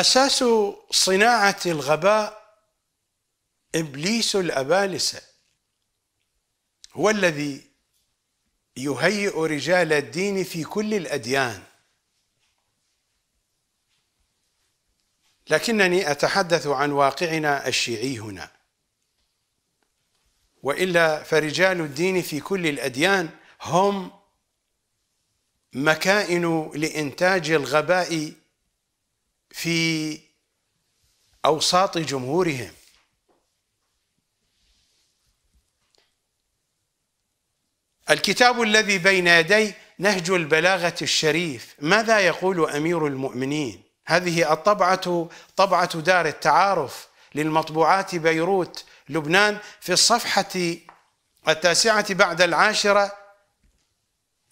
أساس صناعة الغباء إبليس الأبالسة هو الذي يهيئ رجال الدين في كل الأديان. لكنني أتحدث عن واقعنا الشيعي هنا. وإلا فرجال الدين في كل الأديان هم مكائن لإنتاج الغباء في أوساط جمهورهم. الكتاب الذي بين يدي نهج البلاغة الشريف. ماذا يقول أمير المؤمنين؟ هذه الطبعة طبعة دار التعارف للمطبوعات بيروت لبنان في الصفحة التاسعة بعد العاشرة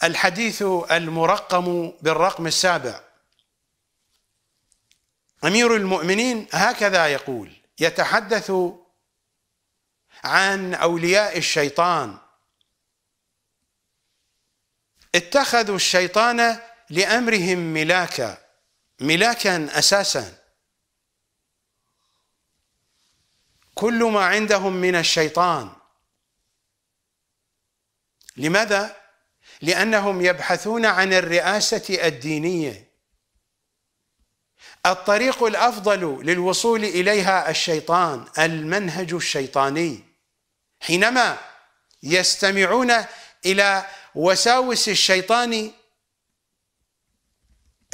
الحديث المرقم بالرقم السابع. أمير المؤمنين هكذا يقول يتحدث عن أولياء الشيطان. اتخذوا الشيطان لأمرهم ملاكا ملاكا أساسا. كل ما عندهم من الشيطان. لماذا؟ لأنهم يبحثون عن الرئاسة الدينية. الطريق الأفضل للوصول إليها الشيطان المنهج الشيطاني. حينما يستمعون إلى وساوس الشيطان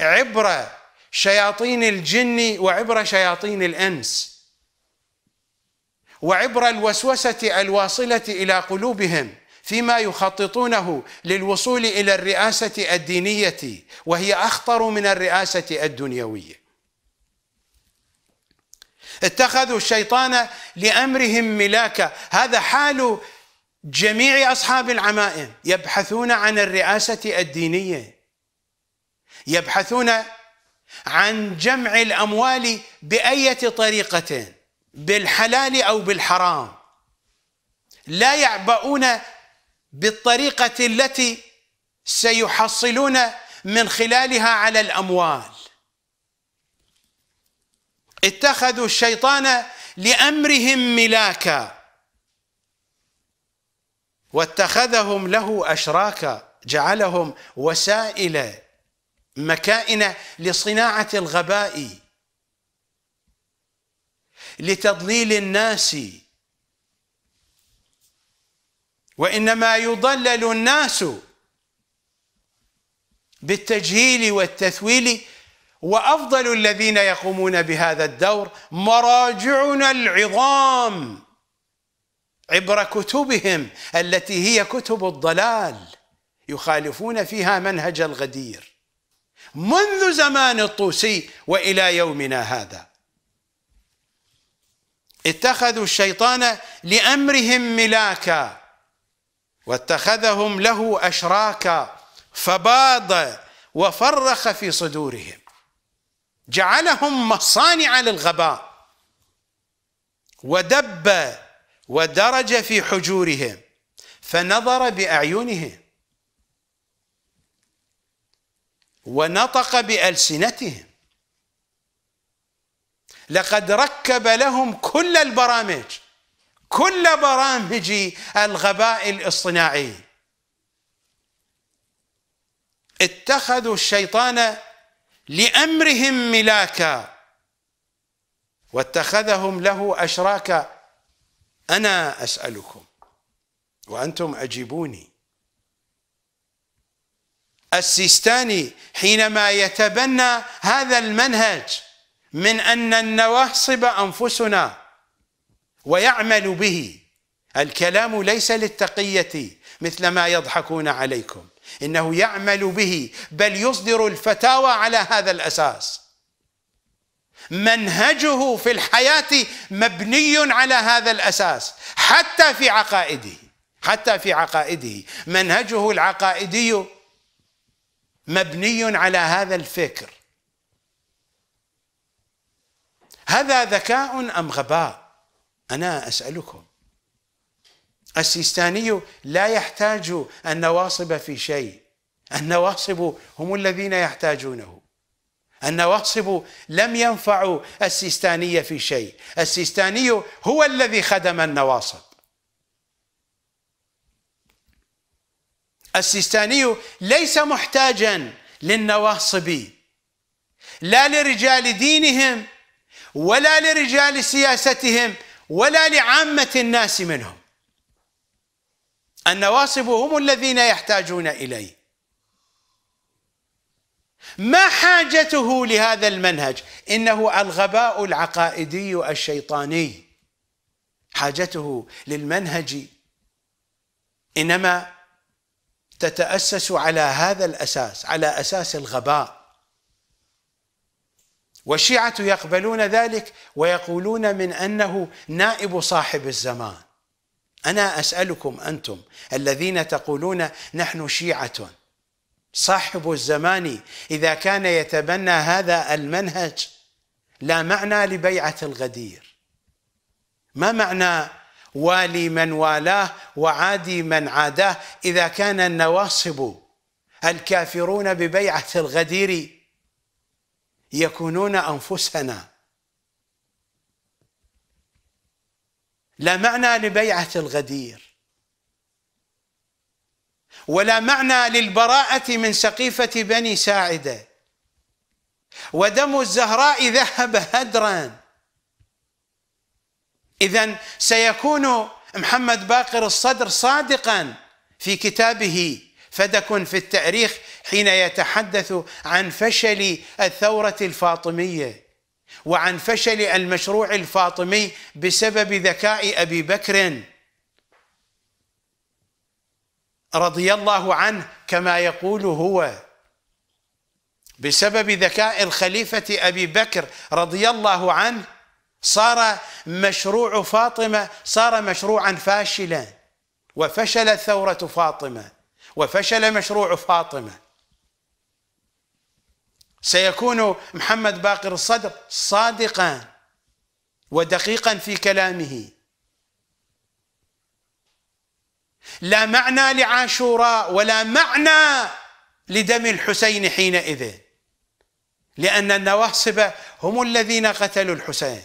عبر شياطين الجن وعبر شياطين الإنس وعبر الوسوسة الواصلة إلى قلوبهم فيما يخططونه للوصول إلى الرئاسة الدينية وهي أخطر من الرئاسة الدنيوية. اتخذوا الشيطان لأمرهم ملاكا. هذا حال جميع أصحاب العمائم. يبحثون عن الرئاسة الدينية. يبحثون عن جمع الأموال بأية طريقة بالحلال أو بالحرام. لا يعبؤون بالطريقة التي سيحصلون من خلالها على الأموال. اتخذوا الشيطان لأمرهم ملاكا. واتخذهم له أشراكا جعلهم وسائل مكائن لصناعة الغباء لتضليل الناس. وإنما يضلل الناس بالتجهيل والتثويل وأفضل الذين يقومون بهذا الدور مراجعنا العظام عبر كتبهم التي هي كتب الضلال يخالفون فيها منهج الغدير. منذ زمان الطوسي وإلى يومنا هذا. اتخذوا الشيطان لأمرهم ملاكا واتخذهم له أشراكا فباض وفرخ في صدورهم. جعلهم مصانع للغباء. ودب ودرج في حجورهم فنظر بأعينهم ونطق بألسنتهم. لقد ركب لهم كل البرامج كل برامج الغباء الاصطناعي. اتخذوا الشيطان لأمرهم ملاكا واتخذهم له أشراكا. أنا أسألكم وأنتم أجيبوني. السيستاني حينما يتبنى هذا المنهج من أن النواصب أنفسنا ويعمل به الكلام ليس للتقية مثل ما يضحكون عليكم. إنه يعمل به بل يصدر الفتاوى على هذا الأساس. منهجه في الحياة مبني على هذا الأساس حتى في عقائده حتى في عقائده. منهجه العقائدي مبني على هذا الفكر. هذا ذكاء أم غباء؟ أنا أسألكم. السيستاني لا يحتاج النواصب في شيء. النواصب هم الذين يحتاجونه. النواصب لم ينفعوا السيستانية في شيء. السيستاني هو الذي خدم النواصب. السيستاني ليس محتاجا للنواصب لا لرجال دينهم ولا لرجال سياستهم ولا لعامة الناس منهم. النواصب هم الذين يحتاجون إليه. ما حاجته لهذا المنهج؟ إنه الغباء العقائدي الشيطاني. حاجته للمنهج. إنما تتأسس على هذا الأساس على أساس الغباء. والشيعة يقبلون ذلك ويقولون من أنه نائب صاحب الزمان. أنا أسألكم أنتم الذين تقولون نحن شيعة صاحب الزمان إذا كان يتبنى هذا المنهج لا معنى لبيعة الغدير. ما معنى والي من والاه وعادي من عاداه إذا كان النواصب الكافرون ببيعة الغدير يكونون أنفسنا؟ لا معنى لبيعة الغدير. ولا معنى للبراءة من سقيفة بني ساعدة. ودم الزهراء ذهب هدرا. إذا سيكون محمد باقر الصدر صادقا في كتابه فدك في التأريخ حين يتحدث عن فشل الثورة الفاطمية. وعن فشل المشروع الفاطمي بسبب ذكاء أبي بكر. رضي الله عنه كما يقول هو بسبب ذكاء الخليفة أبي بكر رضي الله عنه صار مشروع فاطمة صار مشروعا فاشلا. وفشلت ثورة فاطمة وفشل مشروع فاطمة. سيكون محمد باقر الصدر صادقا ودقيقا في كلامه. لا معنى لعاشوراء ولا معنى لدم الحسين حينئذ لأن النواصب هم الذين قتلوا الحسين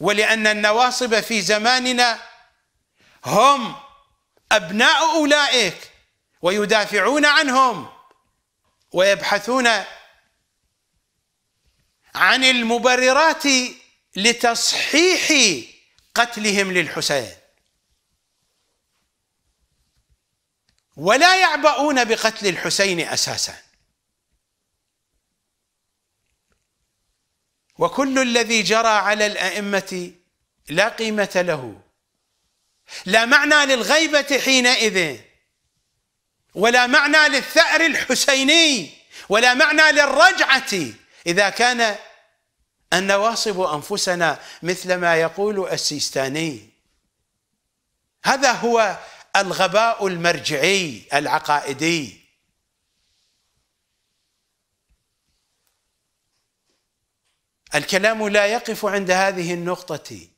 ولأن النواصب في زماننا هم أبناء أولئك ويدافعون عنهم ويبحثون عن المبررات لتصحيح قتلهم للحسين. ولا يعبؤون بقتل الحسين أساسا. وكل الذي جرى على الأئمة لا قيمة له. لا معنى للغيبة حينئذ ولا معنى للثأر الحسيني ولا معنى للرجعة إذا كان النواصب أنفسنا مثل ما يقول السيستاني. هذا هو الغباء المرجعي العقائدي. الكلام لا يقف عند هذه النقطة.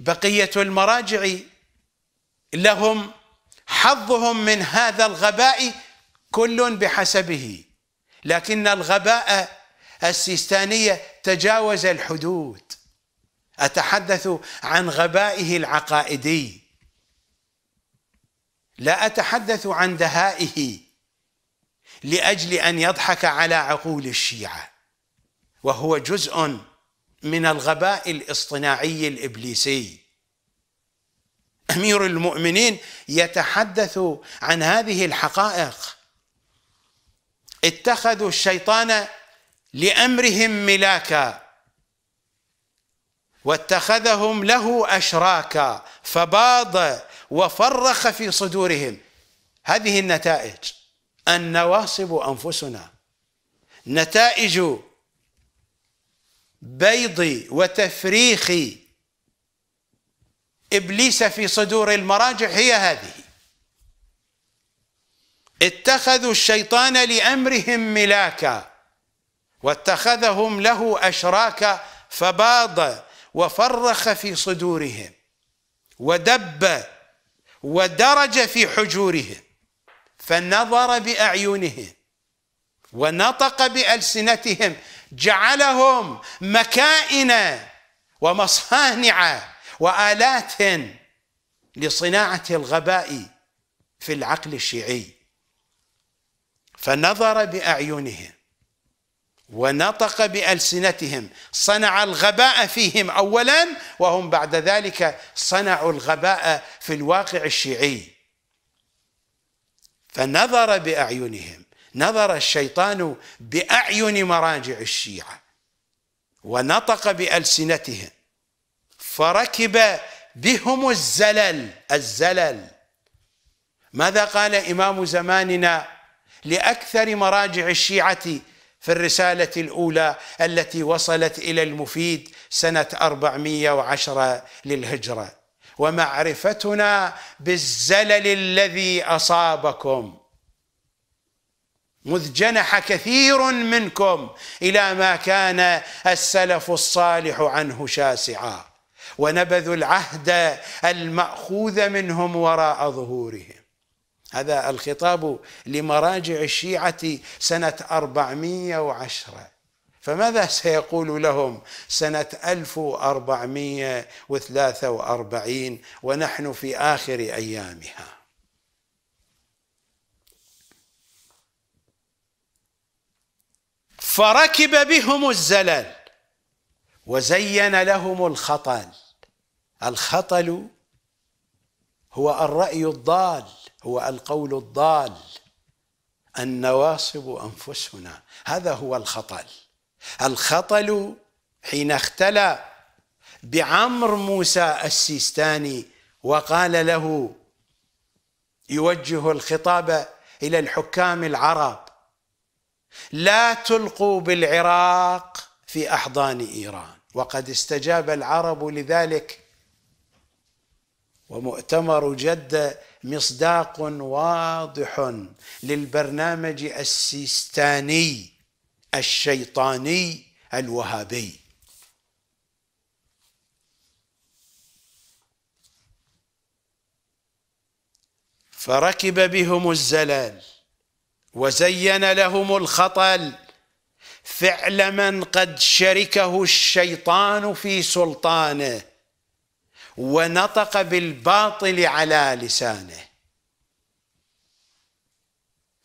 بقية المراجع لهم حظهم من هذا الغباء كل بحسبه لكن الغباء السيستانية تجاوز الحدود. أتحدث عن غبائه العقائدي. لا أتحدث عن دهائه لأجل أن يضحك على عقول الشيعة. وهو جزء من الغباء الاصطناعي الإبليسي. أمير المؤمنين يتحدث عن هذه الحقائق. اتخذوا الشيطان لأمرهم ملاكا. واتخذهم له أشراكا. فباض وفرخ في صدورهم. هذه النتائج. النواصب أنفسنا. نتائج بيض وتفريخ إبليس في صدور المراجع هي هذه. اتخذوا الشيطان لأمرهم ملاكا. واتخذهم له اشراكا فباض وفرخ في صدورهم ودب ودرج في حجورهم فنظر بأعينهم ونطق بألسنتهم جعلهم مكائن ومصانع وآلات لصناعة الغباء في العقل الشيعي فنظر بأعينهم ونطق بألسنتهم صنع الغباء فيهم أولا وهم بعد ذلك صنعوا الغباء في الواقع الشيعي. فنظر بأعينهم نظر الشيطان بأعين مراجع الشيعة ونطق بألسنتهم فركب بهم الزلل. الزلل. ماذا قال إمام زماننا لأكثر مراجع الشيعة في الرسالة الأولى التي وصلت إلى المفيد سنة 410 للهجرة. ومعرفتنا بالزلل الذي أصابكم. مذ جنح كثير منكم إلى ما كان السلف الصالح عنه شاسعا. ونبذوا العهد المأخوذ منهم وراء ظهورهم. هذا الخطاب لمراجع الشيعة سنة 410 فماذا سيقول لهم سنة 1443 ونحن في آخر أيامها؟ فركب بهم الزلل وزين لهم الخطل. الخطل هو الرأي الضال. هو القول الضال النواصب أنفسنا. هذا هو الخطل الخطل حين اختلى بعمر موسى السيستاني وقال له يوجه الخطاب إلى الحكام العرب لا تلقوا بالعراق في أحضان إيران. وقد استجاب العرب لذلك ومؤتمر جدة مصداق واضح للبرنامج السيستاني الشيطاني الوهابي. فركب بهم الزلال وزين لهم الخطل. فعل من قد شركه الشيطان في سلطانه ونطق بالباطل على لسانه.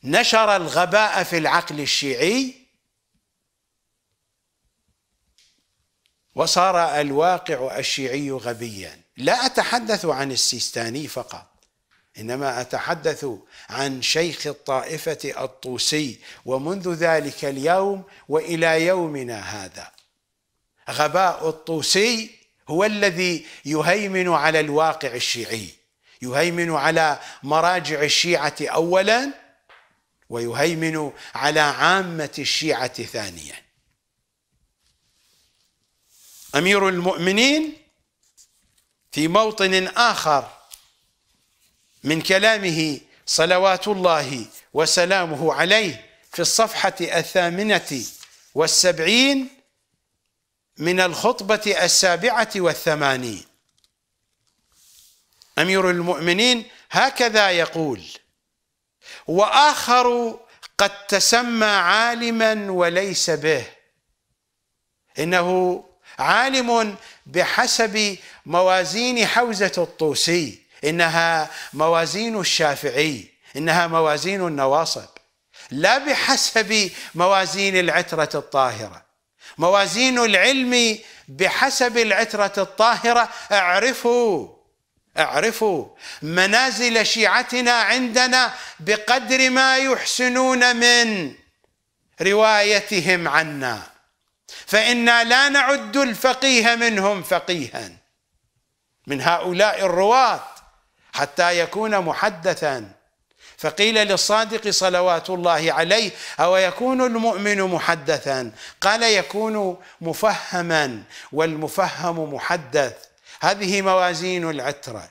نشر الغباء في العقل الشيعي. وصار الواقع الشيعي غبيا. لا أتحدث عن السيستاني فقط إنما أتحدث عن شيخ الطائفة الطوسي. ومنذ ذلك اليوم وإلى يومنا هذا غباء الطوسي هو الذي يهيمن على الواقع الشيعي يهيمن على مراجع الشيعة اولا ويهيمن على عامة الشيعة ثانيا. أمير المؤمنين في موطن آخر من كلامه صلوات الله وسلامه عليه في الصفحة الثامنة والسبعين من الخطبة السابعة والثمانين. أمير المؤمنين هكذا يقول وآخر قد تسمى عالما وليس به. إنه عالم بحسب موازين حوزة الطوسي. إنها موازين الشافعي. إنها موازين النواصب. لا بحسب موازين العترة الطاهرة. موازين العلم بحسب العترة الطاهرة. أعرفوا أعرفوا منازل شيعتنا عندنا بقدر ما يحسنون من روايتهم عنا. فإنا لا نعد الفقيه منهم فقيها. من هؤلاء الرواة حتى يكون محدثا. فقيل للصادق صلوات الله عليه أو يكون المؤمن محدثا؟ قال يكون مفهما والمفهم محدث. هذه موازين العترة.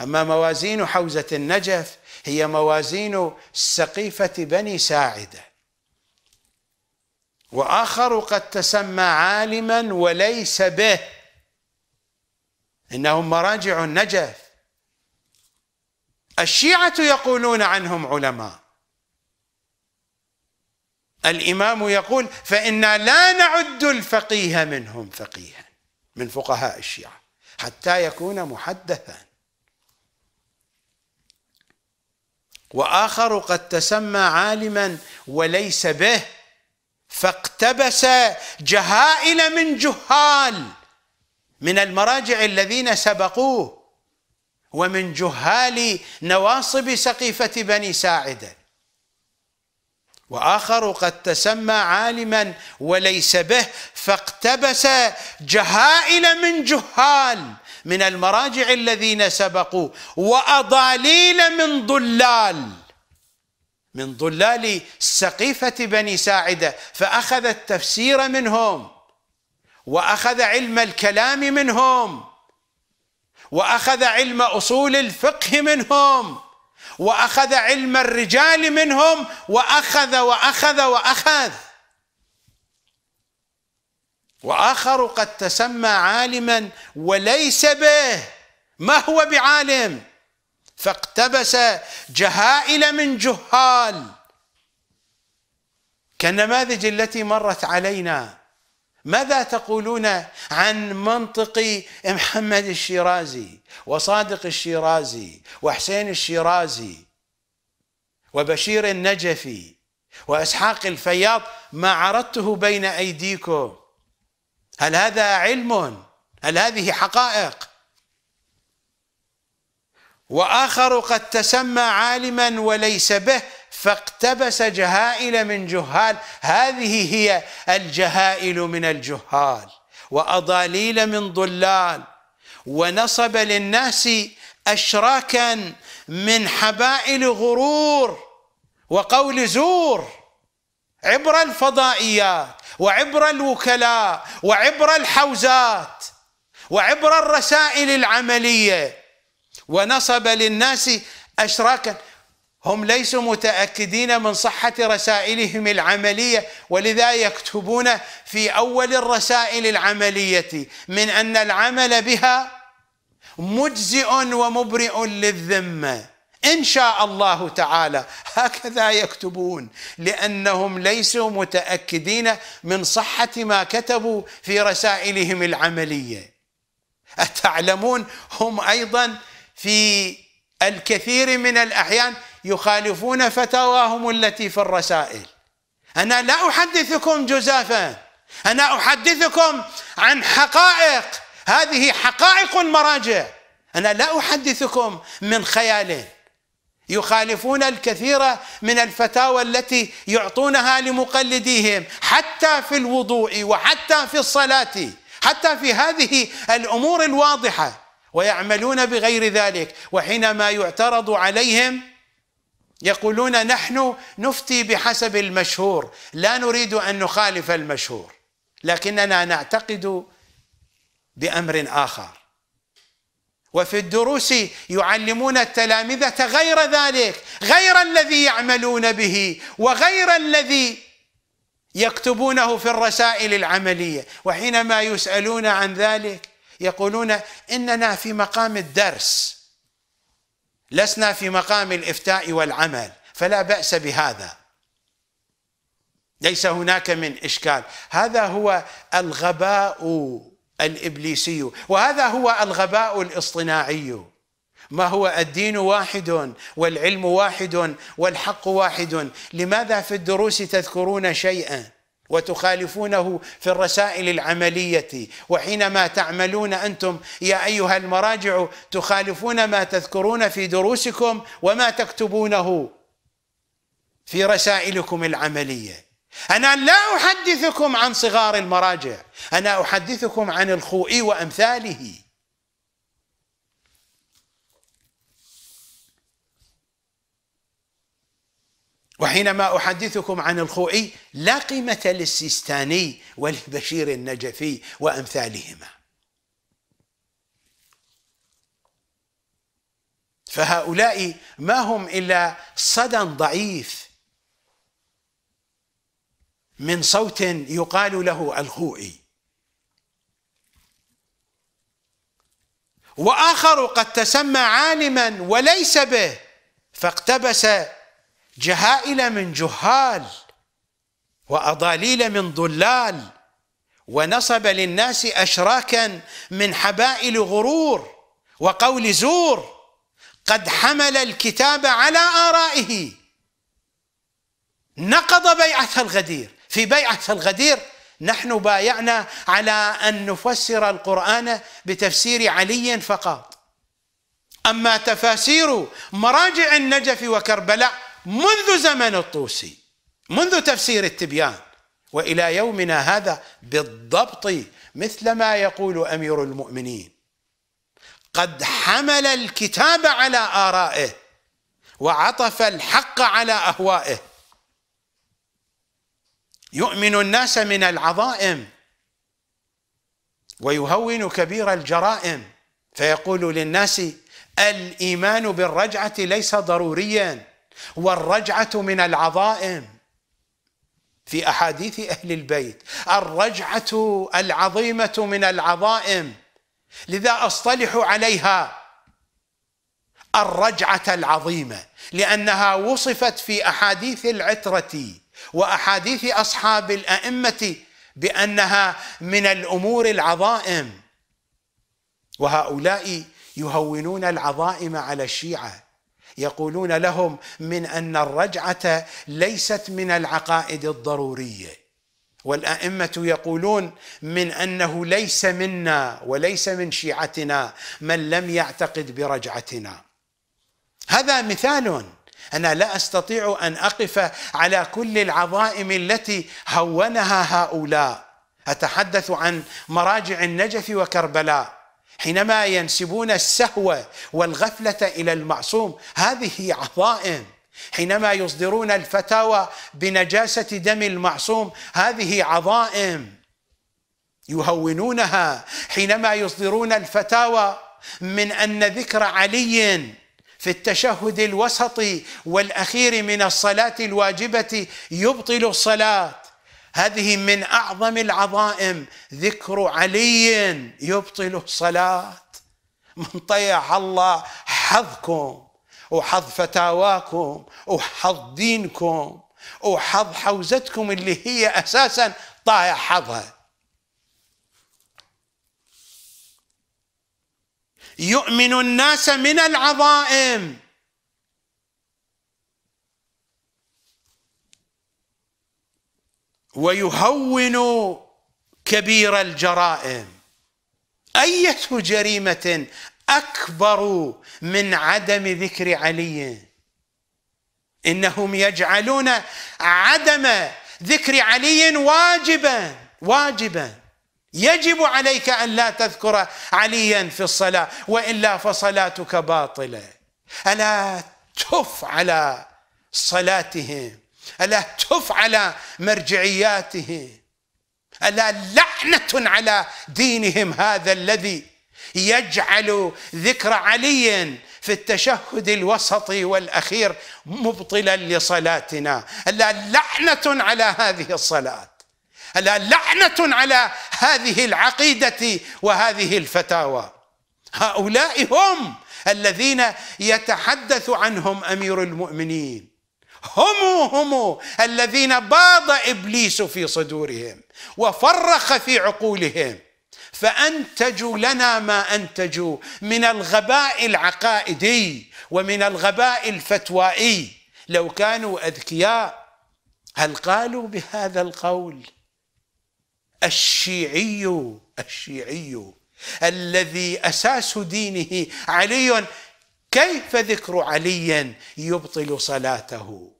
أما موازين حوزة النجف هي موازين سقيفة بني ساعدة. وآخر قد تسمى عالما وليس به. إنهم مراجع النجف. الشيعة يقولون عنهم علماء. الإمام يقول فإنا لا نعد الفقيه منهم فقيها من فقهاء الشيعة حتى يكون محدثا. وآخر قد تسمى عالما وليس به فاقتبس جهائل من جهال من المراجع الذين سبقوه. ومن جهال نواصب سقيفة بني ساعدة وآخر قد تسمى عالما وليس به فاقتبس جهائل من جهال من المراجع الذين سبقوا وأضاليل من ضلال. من ضلال سقيفة بني ساعدة فأخذ التفسير منهم وأخذ علم الكلام منهم. وأخذ علم أصول الفقه منهم وأخذ علم الرجال منهم وأخذ وأخذ وأخذ. وآخر قد تسمى عالما وليس به ما هو بعالم؟ فاقتبس جهائل من جهال. كالنماذج التي مرت علينا. ماذا تقولون عن منطق محمد الشيرازي وصادق الشيرازي وحسين الشيرازي وبشير النجفي وإسحاق الفياض ما عرضته بين أيديكم؟ هل هذا علم؟ هل هذه حقائق؟ وآخر قد تسمى عالما وليس به فاقتبس جهائل من جهال. هذه هي الجهائل من الجهال. وأضاليل من ضلال. ونصب للناس اشراكا من حبائل غرور وقول زور. عبر الفضائيات وعبر الوكلاء وعبر الحوزات وعبر الرسائل العملية. ونصب للناس اشراكا. هم ليسوا متأكدين من صحة رسائلهم العملية ولذا يكتبون في أول الرسائل العملية من أن العمل بها مجزئ ومبرئ للذمة. إن شاء الله تعالى. هكذا يكتبون لأنهم ليسوا متأكدين من صحة ما كتبوا في رسائلهم العملية. أتعلمون؟ هم أيضا في الكثير من الأحيان يخالفون فتاواهم التي في الرسائل. أنا لا أحدثكم جزافا. أنا أحدثكم عن حقائق. هذه حقائق المراجع. أنا لا أحدثكم من خيال. يخالفون الكثير من الفتاوى التي يعطونها لمقلديهم حتى في الوضوء وحتى في الصلاة حتى في هذه الأمور الواضحة. ويعملون بغير ذلك. وحينما يعترض عليهم يقولون نحن نفتي بحسب المشهور لا نريد أن نخالف المشهور لكننا نعتقد بأمر آخر. وفي الدروس يعلمون التلامذه غير ذلك غير الذي يعملون به وغير الذي يكتبونه في الرسائل العملية. وحينما يسألون عن ذلك يقولون إننا في مقام الدرس. لسنا في مقام الإفتاء والعمل فلا بأس بهذا. ليس هناك من إشكال. هذا هو الغباء الإبليسي وهذا هو الغباء الاصطناعي. ما هو الدين واحد والعلم واحد والحق واحد لماذا في الدروس تذكرون شيئا؟ وتخالفونه في الرسائل العملية. وحينما تعملون أنتم يا أيها المراجع تخالفون ما تذكرون في دروسكم وما تكتبونه في رسائلكم العملية. أنا لا أحدثكم عن صغار المراجع أنا أحدثكم عن الخوئي وأمثاله. وحينما أحدثكم عن الخوئي لا قيمة للسيستاني ولبشير النجفي وأمثالهما. فهؤلاء ما هم إلا صدى ضعيف من صوت يقال له الخوئي. وآخر قد تسمى عالما وليس به فاقتبس جهائل من جهال وأضاليل من ضلال ونصب للناس أشراكا من حبائل غرور وقول زور قد حمل الكتاب على آرائه. نقض بيعة الغدير. في بيعة الغدير نحن بايعنا على أن نفسر القرآن بتفسير علي فقط. أما تفاسير مراجع النجف وكربلاء منذ زمن الطوسي منذ تفسير التبيان وإلى يومنا هذا بالضبط مثل ما يقول أمير المؤمنين. قد حمل الكتاب على آرائه وعطف الحق على أهوائه. يؤمن الناس من العظائم ويهون كبير الجرائم. فيقول للناس الإيمان بالرجعة ليس ضروريا. والرجعة من العظائم في أحاديث أهل البيت. الرجعة العظيمة من العظائم. لذا أصطلح عليها الرجعة العظيمة لأنها وصفت في أحاديث العترة وأحاديث أصحاب الأئمة بأنها من الأمور العظائم. وهؤلاء يهونون العظائم على الشيعة. يقولون لهم من أن الرجعة ليست من العقائد الضرورية. والأئمة يقولون من أنه ليس منا وليس من شيعتنا من لم يعتقد برجعتنا. هذا مثال. أنا لا أستطيع أن أقف على كل العظائم التي هونها هؤلاء. أتحدث عن مراجع النجف وكربلاء. حينما ينسبون السهو والغفلة إلى المعصوم هذه عظائم. حينما يصدرون الفتاوى بنجاسة دم المعصوم هذه عظائم يهونونها. حينما يصدرون الفتاوى من أن ذكر علي في التشهد الوسطي والأخير من الصلاة الواجبة يبطل الصلاة. هذه من أعظم العظائم. ذكر علي يبطل الصلاة. من طيح الله حظكم وحظ فتاواكم وحظ دينكم وحظ حوزتكم اللي هي أساسا طايح حظها. يؤمن الناس من العظائم. ويهون كبير الجرائم. أية جريمة أكبر من عدم ذكر علي؟ إنهم يجعلون عدم ذكر علي واجبا واجبا. يجب عليك أن لا تذكر عليا في الصلاة وإلا فصلاتك باطلة. ألا تف على صلاتهم. ألا تف على مرجعياتهم ألا لعنة على دينهم هذا الذي يجعل ذكر علي في التشهد الوسطي والأخير مبطلا لصلاتنا؟ ألا لعنة على هذه الصلاة؟ ألا لعنة على هذه العقيدة وهذه الفتاوى؟ هؤلاء هم الذين يتحدث عنهم أمير المؤمنين. هم هم الذين باض إبليس في صدورهم وفرخ في عقولهم. فانتجوا لنا ما انتجوا من الغباء العقائدي ومن الغباء الفتوائي. لو كانوا أذكياء هل قالوا بهذا القول؟ الشيعي الشيعي الذي أساس دينه علي كيف ذكر علي يبطل صلاته؟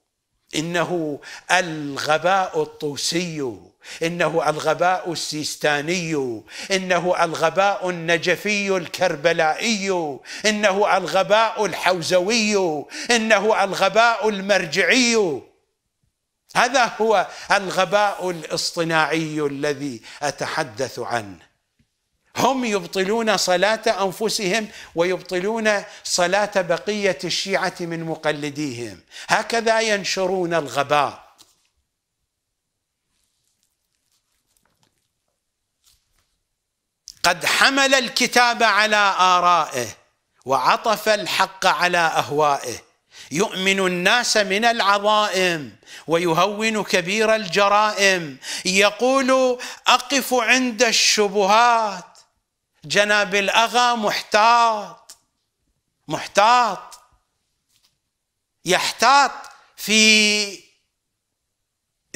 إنه الغباء الطوسي إنه الغباء السيستاني إنه الغباء النجفي الكربلائي إنه الغباء الحوزوي إنه الغباء المرجعي. هذا هو الغباء الاصطناعي الذي أتحدث عنه. هم يبطلون صلاة أنفسهم ويبطلون صلاة بقية الشيعة من مقلديهم. هكذا ينشرون الغباء. قد حمل الكتاب على آرائه وعطف الحق على أهوائه. يؤمن الناس من العظائم ويهون كبير الجرائم. يقول أقف عند الشبهات جناب الأغا محتاط محتاط. يحتاط في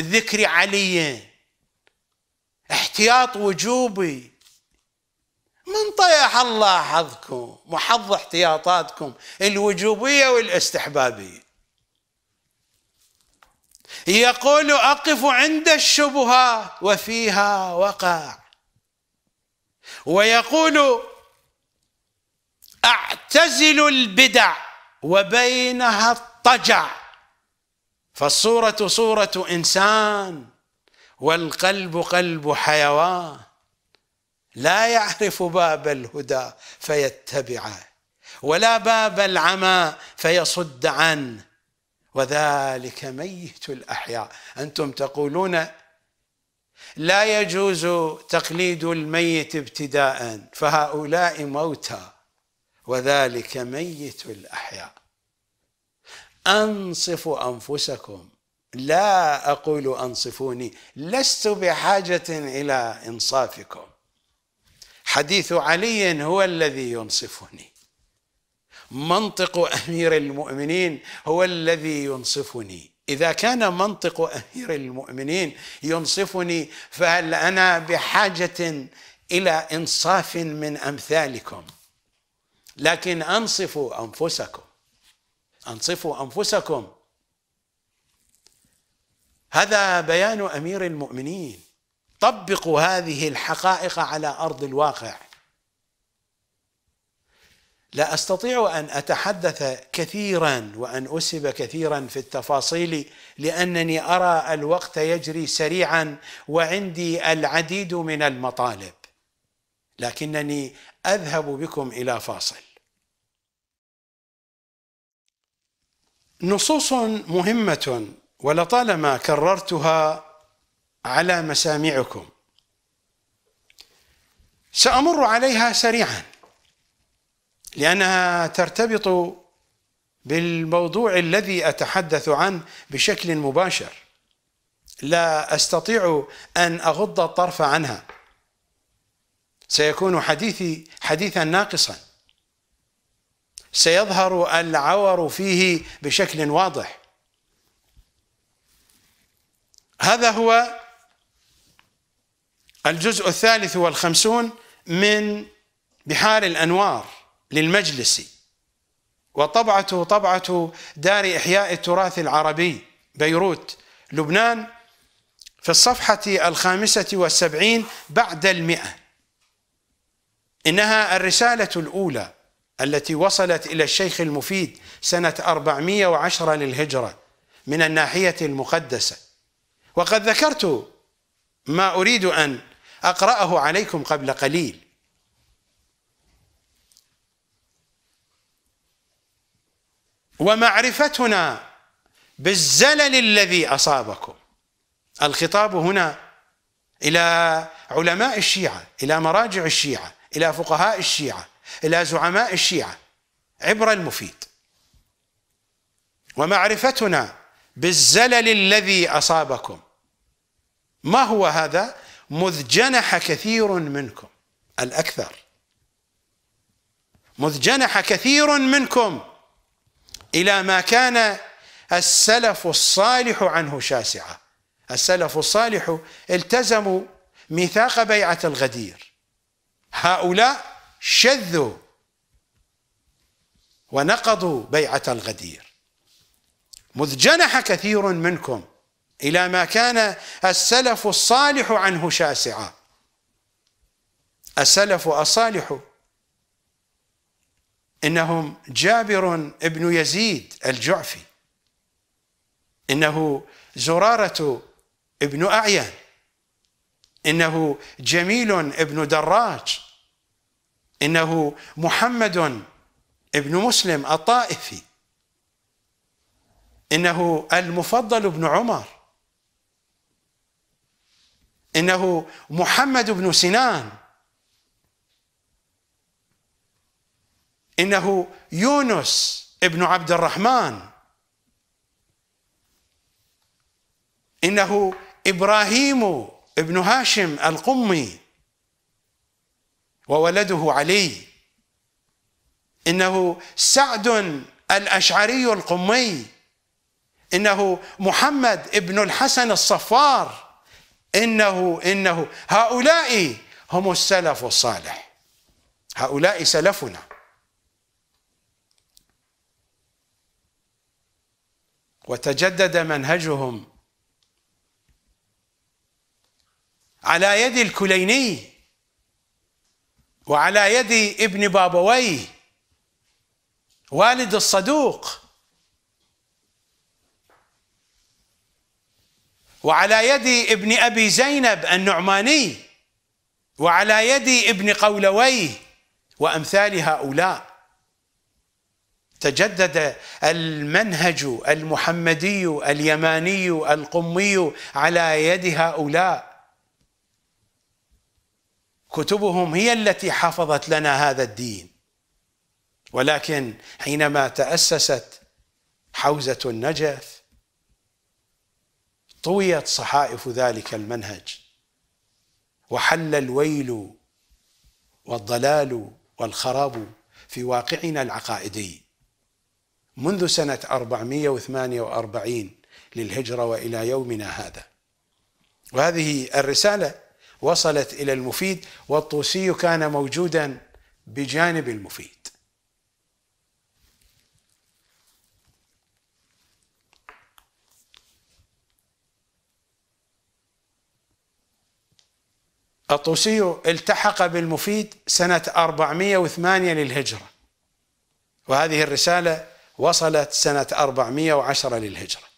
ذكر علي. احتياط وجوبي. من طيح الله حظكم وحظ احتياطاتكم الوجوبية والاستحبابية. يقول أقف عند الشبهات وفيها وقع. ويقول أعتزل البدع وبينها الطجع. فالصورة صورة إنسان والقلب قلب حيوان. لا يعرف باب الهدى فيتبعه ولا باب العمى فيصد عنه. وذلك ميت الأحياء. أنتم تقولون لا يجوز تقليد الميت ابتداء فهؤلاء موتى وذلك ميت الأحياء. أنصفوا أنفسكم. لا أقول أنصفوني لست بحاجة إلى إنصافكم. حديث علي هو الذي ينصفني. منطق أمير المؤمنين هو الذي ينصفني. إذا كان منطق امير المؤمنين ينصفني فهل أنا بحاجة إلى إنصاف من أمثالكم؟ لكن أنصفوا أنفسكم. أنصفوا أنفسكم. هذا بيان أمير المؤمنين. طبقوا هذه الحقائق على أرض الواقع. لا أستطيع أن أتحدث كثيرا وأن اسهب كثيرا في التفاصيل لأنني أرى الوقت يجري سريعا وعندي العديد من المطالب. لكنني أذهب بكم إلى فاصل. نصوص مهمة ولطالما كررتها على مسامعكم سأمر عليها سريعا. لأنها ترتبط بالموضوع الذي أتحدث عنه بشكل مباشر. لا أستطيع أن أغض الطرف عنها. سيكون حديثي حديثا ناقصا. سيظهر العور فيه بشكل واضح. هذا هو الجزء الثالث والخمسون من بحار الأنوار. للمجلس. وطبعته طبعة دار إحياء التراث العربي بيروت. لبنان في الصفحة الخامسة والسبعين بعد المئة. إنها الرسالة الأولى التي وصلت إلى الشيخ المفيد سنة 410 للهجرة من الناحية المقدسة. وقد ذكرت ما أريد أن أقرأه عليكم قبل قليل. ومعرفتنا بالزلل الذي أصابكم. الخطاب هنا إلى علماء الشيعة إلى مراجع الشيعة إلى فقهاء الشيعة إلى زعماء الشيعة عبر المفيد. ومعرفتنا بالزلل الذي أصابكم. ما هو هذا؟ مذ جنح كثير منكم الأكثر. مذ جنح كثير منكم. إلى ما كان السلف الصالح عنه شاسعة. السلف الصالح التزموا ميثاق بيعة الغدير. هؤلاء شذوا ونقضوا بيعة الغدير. مذ جنح كثير منكم إلى ما كان السلف الصالح عنه شاسعا السلف الصالح إنهم جابر ابن يزيد الجعفي. إنه زرارة ابن أعين. إنه جميل ابن دراج. إنه محمد ابن مسلم الطائفي. إنه المفضل بن عمر. إنه محمد بن سنان. إنه يونس ابن عبد الرحمن. إنه إبراهيم ابن هاشم القمي. وولده علي. إنه سعد الأشعري القمي. إنه محمد ابن الحسن الصفار. إنه إنه هؤلاء هم السلف الصالح. هؤلاء سلفنا. وتجدد منهجهم. على يد الكليني وعلى يد ابن بابويه والد الصدوق. وعلى يد ابن أبي زينب النعماني وعلى يد ابن قولويه وأمثال هؤلاء. تجدد المنهج المحمدي اليماني القمي على يد هؤلاء. كتبهم هي التي حفظت لنا هذا الدين. ولكن حينما تأسست حوزة النجف طويت صحائف ذلك المنهج وحل الويل والضلال والخراب في واقعنا العقائدي. منذ سنة 448 للهجرة وإلى يومنا هذا. وهذه الرسالة وصلت إلى المفيد والطوسي كان موجودا بجانب المفيد. الطوسي التحق بالمفيد سنة 408 للهجرة. وهذه الرسالة وصلت سنة 410 للهجرة.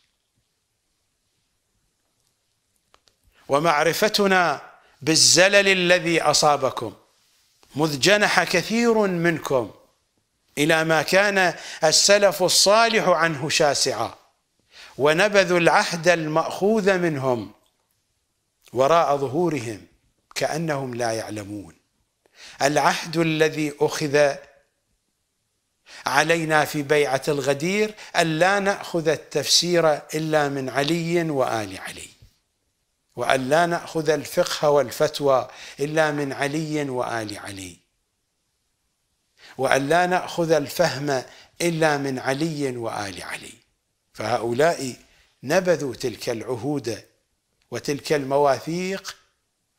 ومعرفتنا بالزلل الذي أصابكم مذ جنح كثير منكم إلى ما كان السلف الصالح عنه شاسعا ونبذوا العهد المأخوذ منهم وراء ظهورهم كأنهم لا يعلمون. العهد الذي أخذ علينا في بيعة الغدير أن لا نأخذ التفسير إلا من علي وآل علي وأن لا نأخذ الفقه والفتوى إلا من علي وآل علي وأن لا نأخذ الفهم إلا من علي وآل علي. فهؤلاء نبذوا تلك العهود وتلك المواثيق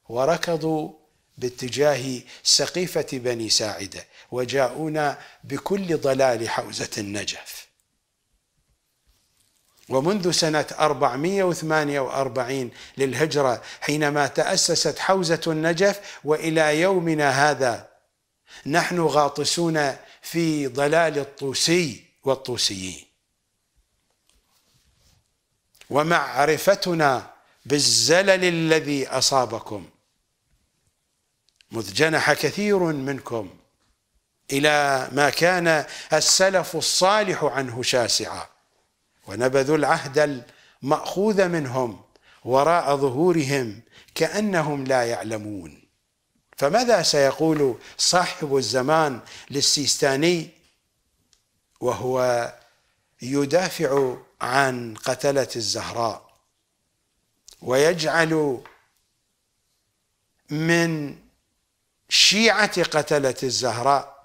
وركضوا باتجاه سقيفة بني ساعدة وجاءونا بكل ضلال حوزة النجف. ومنذ سنة 448 للهجرة حينما تأسست حوزة النجف وإلى يومنا هذا نحن غاطسون في ضلال الطوسي والطوسيين. ومعرفتنا بالزلل الذي أصابكم مذ جنح كثير منكم إلى ما كان السلف الصالح عنه شاسعا ونبذوا العهد المأخوذ منهم وراء ظهورهم كأنهم لا يعلمون. فماذا سيقول صاحب الزمان للسيستاني وهو يدافع عن قتلة الزهراء ويجعل من شيعة قتلة الزهراء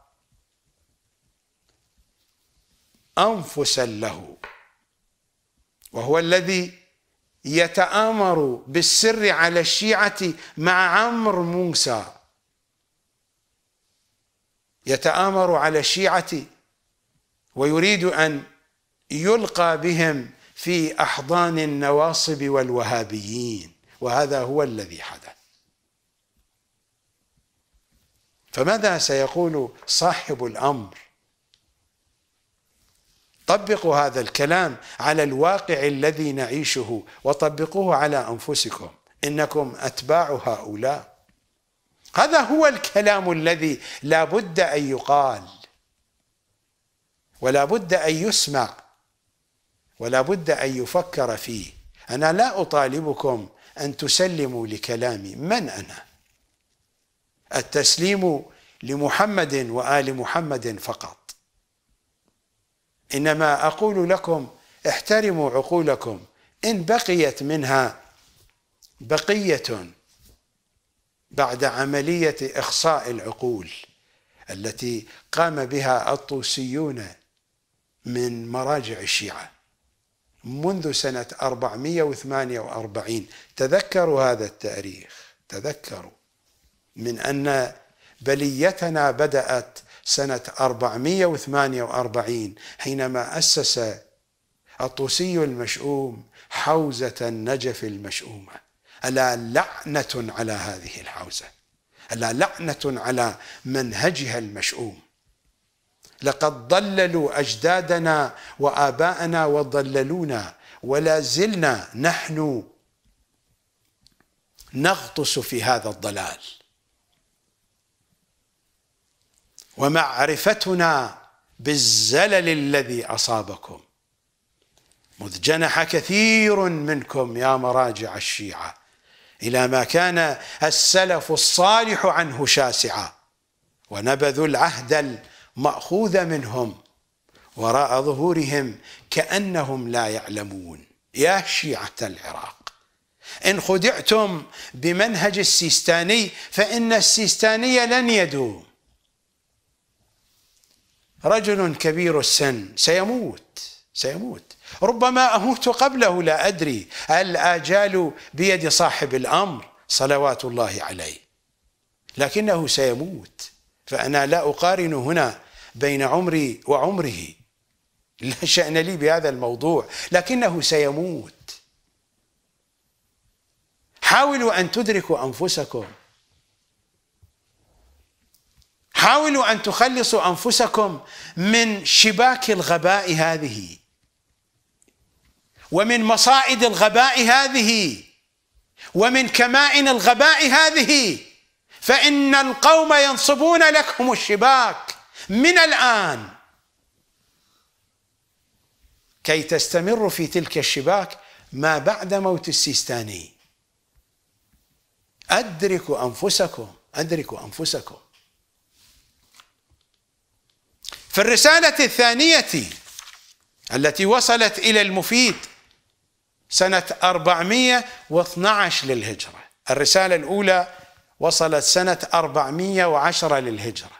أنفسا له وهو الذي يتآمر بالسر على الشيعة مع عمرو موسى. يتآمر على الشيعة ويريد أن يلقى بهم في أحضان النواصب والوهابيين وهذا هو الذي حدث. فماذا سيقول صاحب الأمر؟ طبقوا هذا الكلام على الواقع الذي نعيشه وطبقوه على أنفسكم. إنكم أتباع هؤلاء. هذا هو الكلام الذي لا بد أن يقال ولا بد أن يسمع ولا بد أن يفكر فيه. أنا لا أطالبكم أن تسلموا لكلامي. من أنا؟ التسليم لمحمد وآل محمد فقط. إنما أقول لكم احترموا عقولكم. إن بقيت منها بقية بعد عملية إخصاء العقول التي قام بها الطوسيون من مراجع الشيعة منذ سنة 448 تذكروا هذا التاريخ تذكروا. من أن بليتنا بدأت سنة 448 حينما أسس الطوسي المشؤوم حوزة النجف المشؤومة. ألا لعنة على هذه الحوزة؟ ألا لعنة على منهجها المشؤوم؟ لقد ضللوا أجدادنا وآباءنا وضللونا ولا زلنا نحن نغطس في هذا الضلال. ومعرفتنا بالزلل الذي أصابكم. مذ جنح كثير منكم يا مراجع الشيعة إلى ما كان السلف الصالح عنه شاسعا ونبذوا العهد المأخوذ منهم وراء ظهورهم كأنهم لا يعلمون. يا شيعة العراق إن خدعتم بمنهج السيستاني فإن السيستاني لن يدوم. رجل كبير السن سيموت سيموت. ربما أموت قبله لا أدري. الاجال بيد صاحب الأمر؟ صلوات الله عليه. لكنه سيموت. فأنا لا أقارن هنا بين عمري وعمره. لا شأن لي بهذا الموضوع. لكنه سيموت. حاولوا أن تدركوا أنفسكم. حاولوا أن تخلصوا أنفسكم من شباك الغباء هذه. ومن مصائد الغباء هذه. ومن كمائن الغباء هذه. فإن القوم ينصبون لكم الشباك من الآن. كي تستمروا في تلك الشباك ما بعد موت السيستاني. أدركوا أنفسكم أدركوا أنفسكم. في الرسالة الثانية التي وصلت إلى المفيد سنة 412 للهجرة. الرسالة الأولى وصلت سنة 410 للهجرة.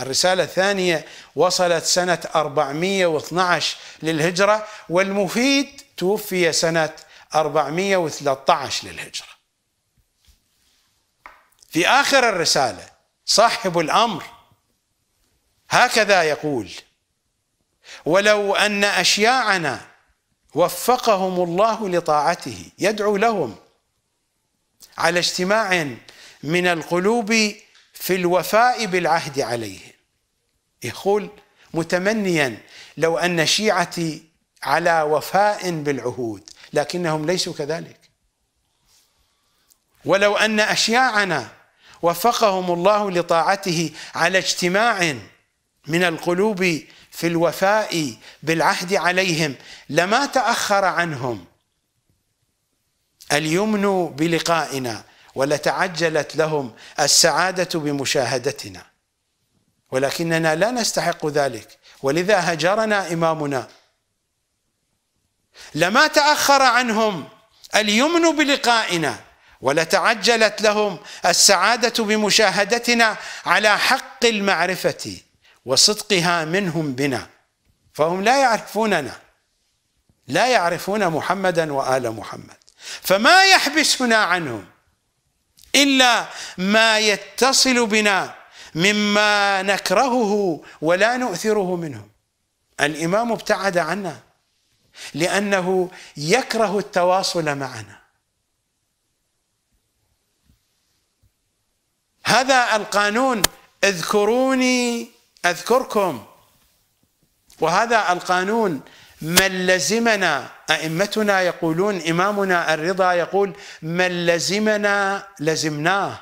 الرسالة الثانية وصلت سنة 412 للهجرة والمفيد توفي سنة 413 للهجرة. في آخر الرسالة صاحب الأمر هكذا يقول ولو أن أشياعنا وفقهم الله لطاعته يدعو لهم على اجتماع من القلوب في الوفاء بالعهد عليه. يقول متمنيا لو أن شيعتي على وفاء بالعهود لكنهم ليسوا كذلك. ولو أن أشياعنا وفقهم الله لطاعته على اجتماع من القلوب في الوفاء بالعهد عليهم لما تأخر عنهم. اليمن بلقائنا ولتعجلت لهم السعادة بمشاهدتنا. ولكننا لا نستحق ذلك. ولذا هجرنا إمامنا. لما تأخر عنهم اليمن بلقائنا ولتعجلت لهم السعادة بمشاهدتنا على حق المعرفة. وصدقها منهم بنا. فهم لا يعرفوننا. لا يعرفون محمدا وآل محمد. فما يحبسنا عنهم إلا ما يتصل بنا مما نكرهه ولا نؤثره منهم. الإمام ابتعد عنا لأنه يكره التواصل معنا. هذا القانون اذكروني أذكركم. وهذا القانون من لزمنا أئمتنا يقولون إمامنا الرضا يقول من لزمنا لزمناه.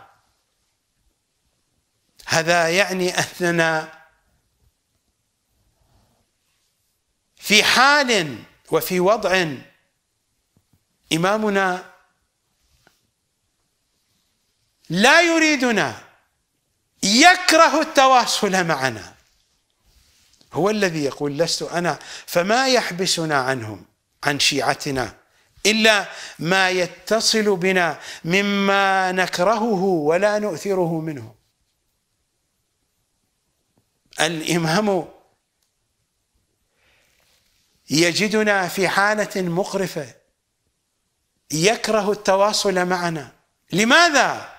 هذا يعني أننا في حال وفي وضع إمامنا لا يريدنا يكره التواصل معنا. هو الذي يقول لست أنا فما يحبسنا عنهم عن شيعتنا إلا ما يتصل بنا مما نكرهه ولا نؤثره منه الإمام يجدنا في حالة مقرفة يكره التواصل معنا لماذا؟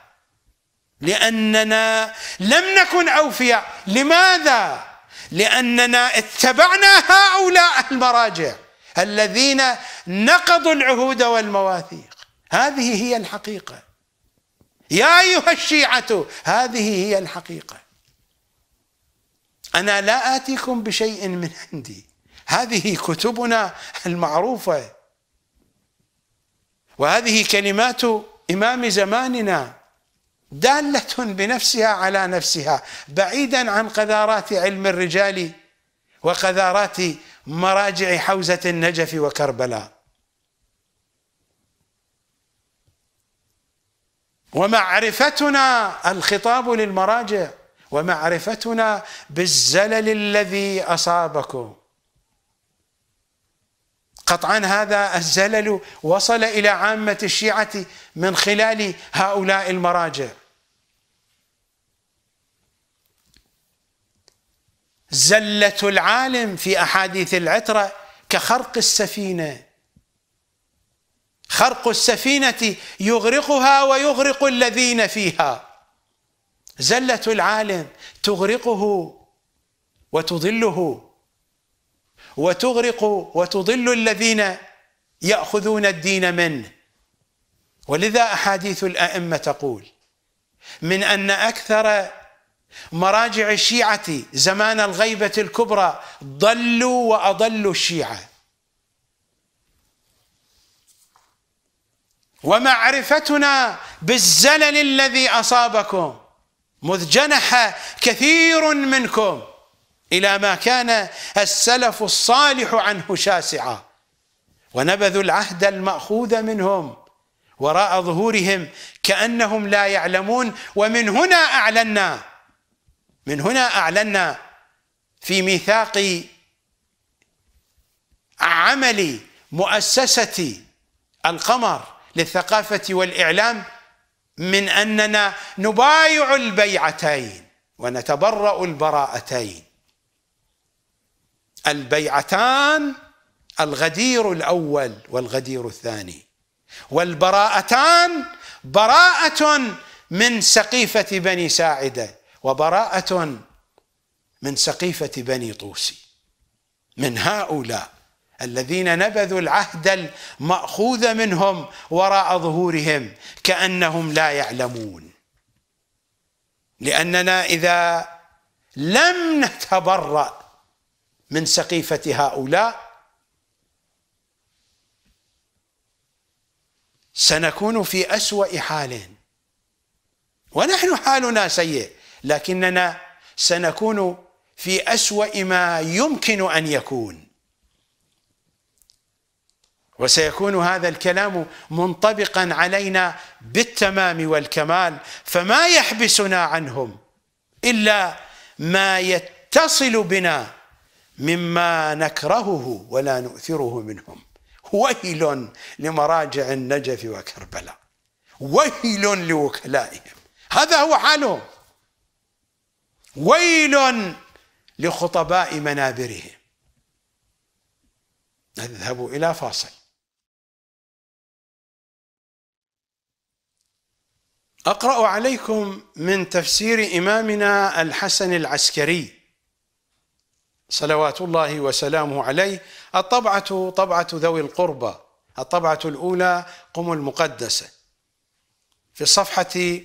لأننا لم نكن أوفياء لماذا؟ لأننا اتبعنا هؤلاء المراجع الذين نقضوا العهود والمواثيق. هذه هي الحقيقة. يا أيها الشيعة هذه هي الحقيقة. أنا لا آتيكم بشيء من عندي. هذه كتبنا المعروفة. وهذه كلمات إمام زماننا. دالة بنفسها على نفسها بعيدا عن قذارات علم الرجال وقذارات مراجع حوزة النجف وكربلاء. ومعرفتنا الخطاب للمراجع ومعرفتنا بالزلل الذي أصابكم. قطعا هذا الزلل وصل إلى عامة الشيعة من خلال هؤلاء المراجع. زلة العالم في أحاديث العترة كخرق السفينة. خرق السفينة يغرقها ويغرق الذين فيها. زلة العالم تغرقه وتضله وتغرق وتضل الذين يأخذون الدين منه. ولذا أحاديث الأئمة تقول من أن أكثر مراجع الشيعة زمان الغيبة الكبرى ضلوا وأضلوا الشيعة. ومعرفتنا بالزلل الذي أصابكم مذ جنح كثير منكم إلى ما كان السلف الصالح عنه شاسعا. ونبذوا العهد المأخوذ منهم وراء ظهورهم كأنهم لا يعلمون ومن هنا أعلنا من هنا أعلنا في ميثاق عمل مؤسسة القمر للثقافة والإعلام من أننا نبايع البيعتين ونتبرأ البراءتين. البيعتان الغدير الأول والغدير الثاني والبراءتان براءة من سقيفة بني ساعدة. وبراءة من سقيفة بني طوسي من هؤلاء الذين نبذوا العهد المأخوذ منهم وراء ظهورهم كأنهم لا يعلمون. لأننا إذا لم نتبرأ من سقيفة هؤلاء سنكون في أسوأ حال ونحن حالنا سيء. لكننا سنكون في أسوأ ما يمكن أن يكون. وسيكون هذا الكلام منطبقا علينا بالتمام والكمال فما يحبسنا عنهم إلا ما يتصل بنا مما نكرهه ولا نؤثره منهم. ويل لمراجع النجف وكربلاء. ويل لوكلائهم. هذا هو حالهم. ويل لخطباء منابرهم. نذهب إلى فاصل. أقرأ عليكم من تفسير إمامنا الحسن العسكري. صلوات الله وسلامه عليه. الطبعة طبعة ذوي القربى. الطبعة الأولى قم المقدسة. في الصفحة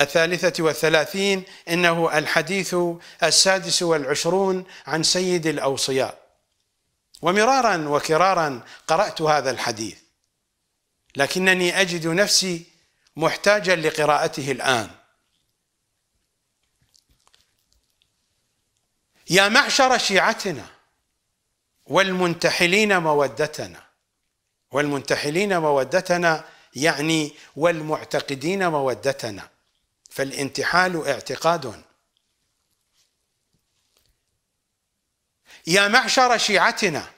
الثالثة والثلاثين إنه الحديث السادس والعشرون عن سيد الأوصياء. ومرارا وكرارا قرأت هذا الحديث لكنني أجد نفسي محتاجا لقراءته الآن. يا معشر شيعتنا والمنتحلين مودتنا والمنتحلين مودتنا يعني والمعتقدين مودتنا. فالانتحال اعتقاد. يا معشر شيعتنا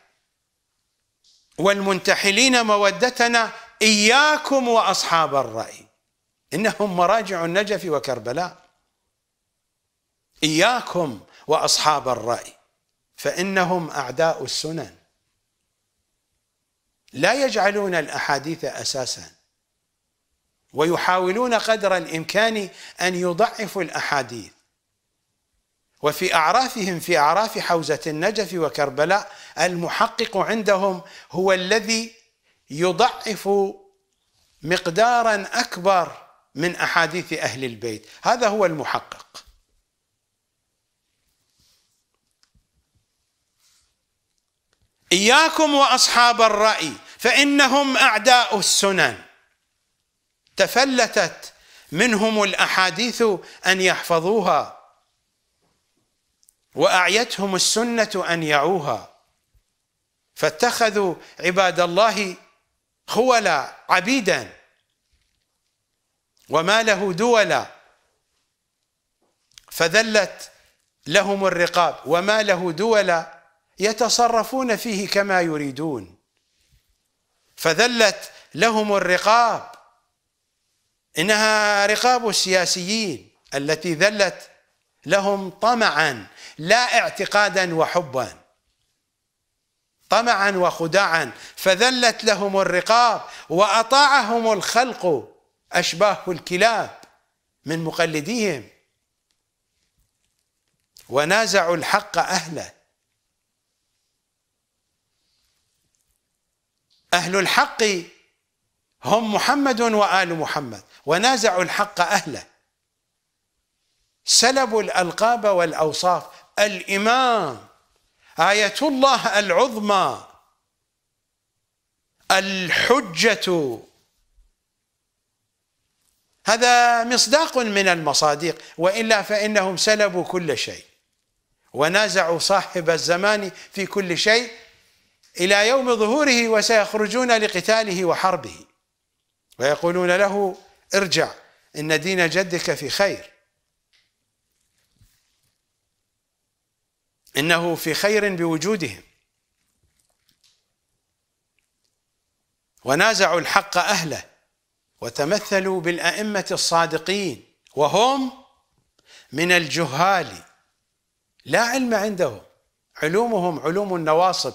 والمنتحلين مودتنا إياكم وأصحاب الرأي. إنهم مراجع النجف وكربلاء. إياكم وأصحاب الرأي. فإنهم أعداء السنن. لا يجعلون الأحاديث أساسا. ويحاولون قدر الإمكان أن يضعفوا الأحاديث. وفي أعرافهم في أعراف حوزة النجف وكربلاء المحقق عندهم هو الذي يضعف مقدارا أكبر من أحاديث أهل البيت. هذا هو المحقق. إياكم وأصحاب الرأي فإنهم أعداء السنن. تفلتت منهم الأحاديث أن يحفظوها وأعيتهم السنة أن يعوها. فاتخذوا عباد الله خولا عبيدا وما له دولا فذلت لهم الرقاب وما له دولا يتصرفون فيه كما يريدون. فذلت لهم الرقاب إنها رقاب السياسيين التي ذلت لهم طمعا لا اعتقادا وحبا. طمعا وخداعا. فذلت لهم الرقاب وأطاعهم الخلق أشباه الكلاب من مقلديهم. ونازعوا الحق أهله. أهل الحق هم محمد وآل محمد. ونازعوا الحق أهله. سلبوا الألقاب والأوصاف. الإمام آية الله العظمى. الحجة. هذا مصداق من المصادق وإلا فإنهم سلبوا كل شيء. ونازعوا صاحب الزمان في كل شيء إلى يوم ظهوره وسيخرجون لقتاله وحربه. ويقولون له ارجع إن دين جدك في خير. إنه في خير بوجودهم. ونازعوا الحق أهله وتمثلوا بالأئمة الصادقين وهم من الجهال. لا علم عندهم. علومهم علوم النواصب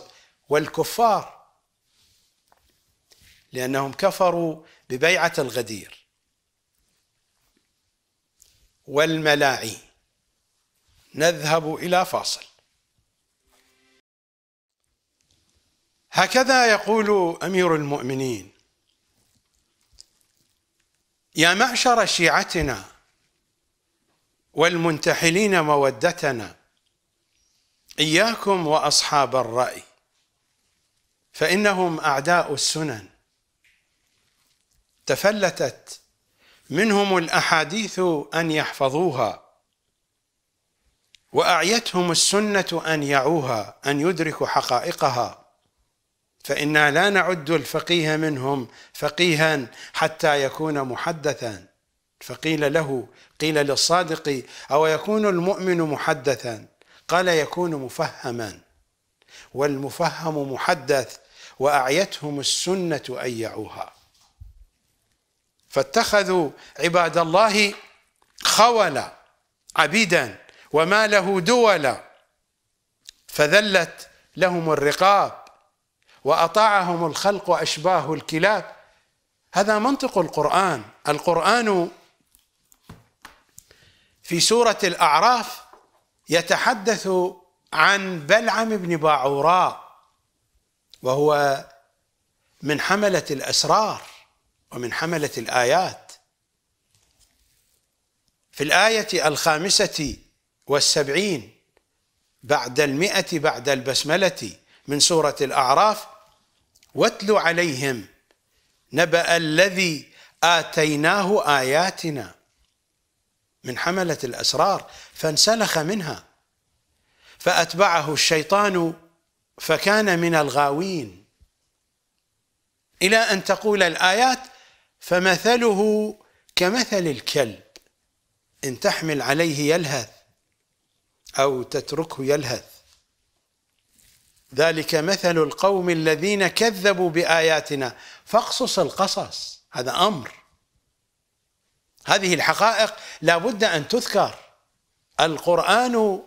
والكفار لأنهم كفروا ببيعة الغدير. والملاعي. نذهب إلى فاصل. هكذا يقول أمير المؤمنين يا معشر شيعتنا والمنتحلين مودتنا إياكم وأصحاب الرأي فإنهم أعداء السنن تفلتت منهم الأحاديث أن يحفظوها وأعيتهم السنة أن يعوها أن يدركوا حقائقها. فإنا لا نعد الفقيه منهم فقيها حتى يكون محدثا. فقيل له قيل للصادق أو يكون المؤمن محدثا؟ قال يكون مفهما. والمفهم محدث وأعيتهم السنة أن يعوها. فاتخذوا عباد الله خولا عبيدا وما له دولا فذلت لهم الرقاب وأطاعهم الخلق اشباه الكلاب. هذا منطق القرآن. القرآن في سورة الأعراف يتحدث عن بلعم بن باعوراء وهو من حملة الأسرار. ومن حملة الآيات. في الآية الخامسة والسبعين بعد المئة بعد البسملة من سورة الأعراف واتل عليهم نبأ الذي آتيناه آياتنا. من حملة الأسرار فانسلخ منها. فأتبعه الشيطان فكان من الغاوين. إلى أن تقول الآيات فمثله كمثل الكلب إن تحمل عليه يلهث أو تتركه يلهث. ذلك مثل القوم الذين كذبوا بآياتنا. فاقصص القصص هذا أمر. هذه الحقائق لا بد أن تذكر. القرآن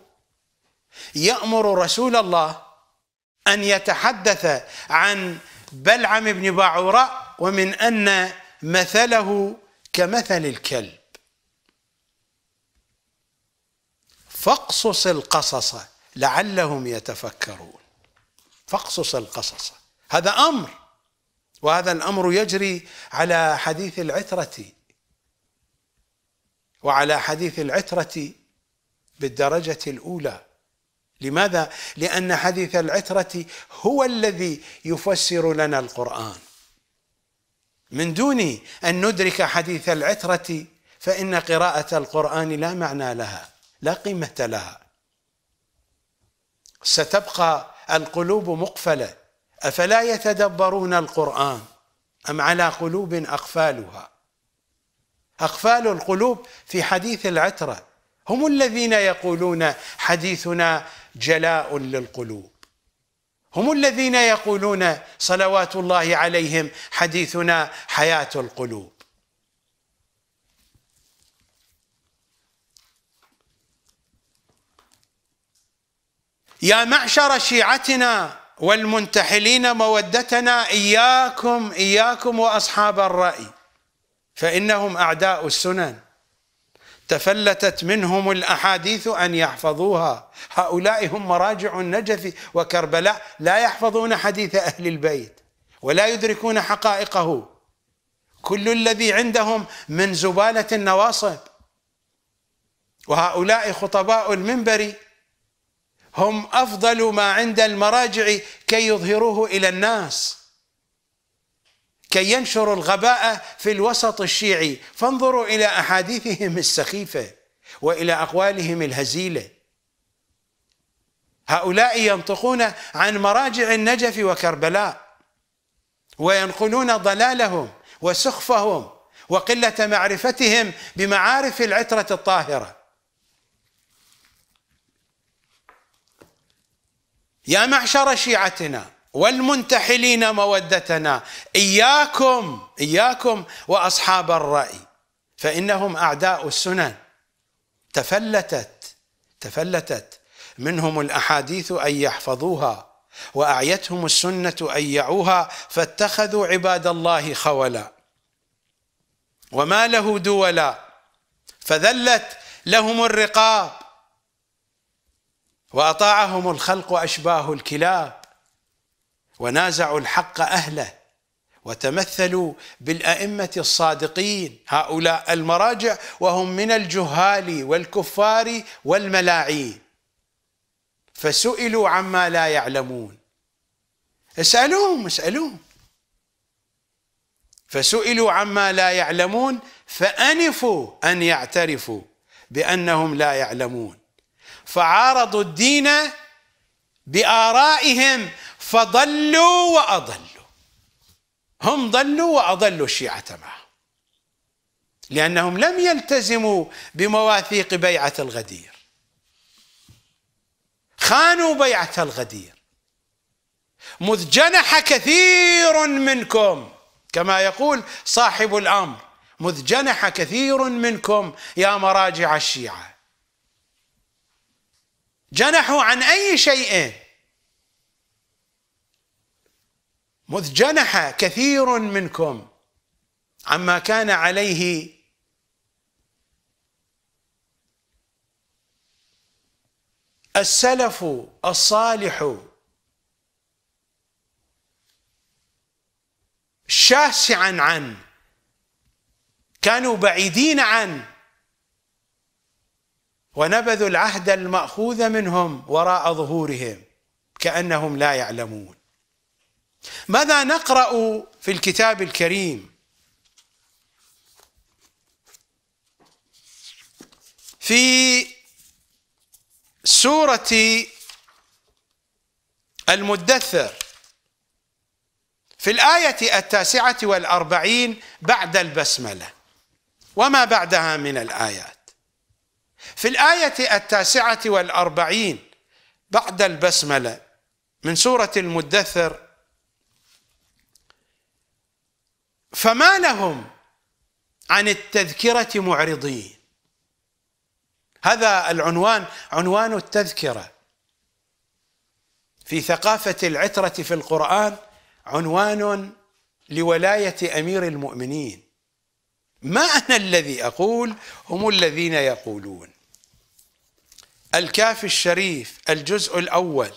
يأمر رسول الله أن يتحدث عن بلعم بن باعوراء ومن أن مثله كمثل الكلب. فاقصص القصص لعلهم يتفكرون. فاقصص القصص. هذا أمر وهذا الأمر يجري على حديث العترة وعلى حديث العترة بالدرجة الأولى. لماذا؟ لأن حديث العترة هو الذي يفسر لنا القرآن. من دون أن ندرك حديث العترة فإن قراءة القرآن لا معنى لها لا قيمة لها. ستبقى القلوب مقفلة أفلا يتدبرون القرآن؟ أم على قلوب أقفالها؟ أقفال القلوب في حديث العترة هم الذين يقولون حديثنا جلاء للقلوب. هم الذين يقولون صلوات الله عليهم حديثنا حياة القلوب. يا معشر شيعتنا والمنتحلين مودتنا إياكم إياكم وأصحاب الرأي فإنهم أعداء السنن. تفلتت منهم الأحاديث أن يحفظوها. هؤلاء هم مراجع النجف وكربلاء لا يحفظون حديث أهل البيت ولا يدركون حقائقه. كل الذي عندهم من زبالة النواصب. وهؤلاء خطباء المنبر. هم أفضل ما عند المراجع كي يظهروه إلى الناس. كي ينشروا الغباء في الوسط الشيعي. فانظروا إلى أحاديثهم السخيفة وإلى أقوالهم الهزيلة. هؤلاء ينطقون عن مراجع النجف وكربلاء وينقلون ضلالهم وسخفهم وقلة معرفتهم بمعارف العترة الطاهرة. يا معشر شيعتنا والمنتحلين مودتنا. إياكم إياكم وأصحاب الرأي. فإنهم أعداء السنن. تفلتت تفلتت. منهم الأحاديث أن يحفظوها وأعيتهم السنة أن يعوها فاتخذوا عباد الله خولا وما له دولا فذلت لهم الرقاب. وأطاعهم الخلق اشباه الكلاب. ونازعوا الحق أهله وتمثلوا بالأئمة الصادقين. هؤلاء المراجع وهم من الجهال والكفار والملاعين. فسئلوا عما لا يعلمون. اسألوهم اسألوهم. فسئلوا عما لا يعلمون فأنفوا أن يعترفوا بأنهم لا يعلمون. فعارضوا الدين بآرائهم فضلوا وأضلوا. هم ضلوا وأضلوا الشيعة معهم. لأنهم لم يلتزموا بمواثيق بيعة الغدير. خانوا بيعة الغدير. مذ جنح كثير منكم كما يقول صاحب الأمر مذ جنح كثير منكم يا مراجع الشيعة. جنحوا عن أي شيء؟ مذ جنح كثير منكم عما كان عليه السلف الصالح. شاسعا عنه كانوا بعيدين عنه ونبذوا العهد المأخوذ منهم وراء ظهورهم كأنهم لا يعلمون. ماذا نقرأ في الكتاب الكريم؟ في سورة المدثر في الآية التاسعة والأربعين بعد البسملة. وما بعدها من الآيات. في الآية التاسعة والأربعين بعد البسملة من سورة المدثر فما لهم عن التذكرة معرضين. هذا العنوان عنوان التذكرة. في ثقافة العترة في القرآن عنوان لولاية أمير المؤمنين. ما أنا الذي أقول هم الذين يقولون. الكافي الشريف الجزء الأول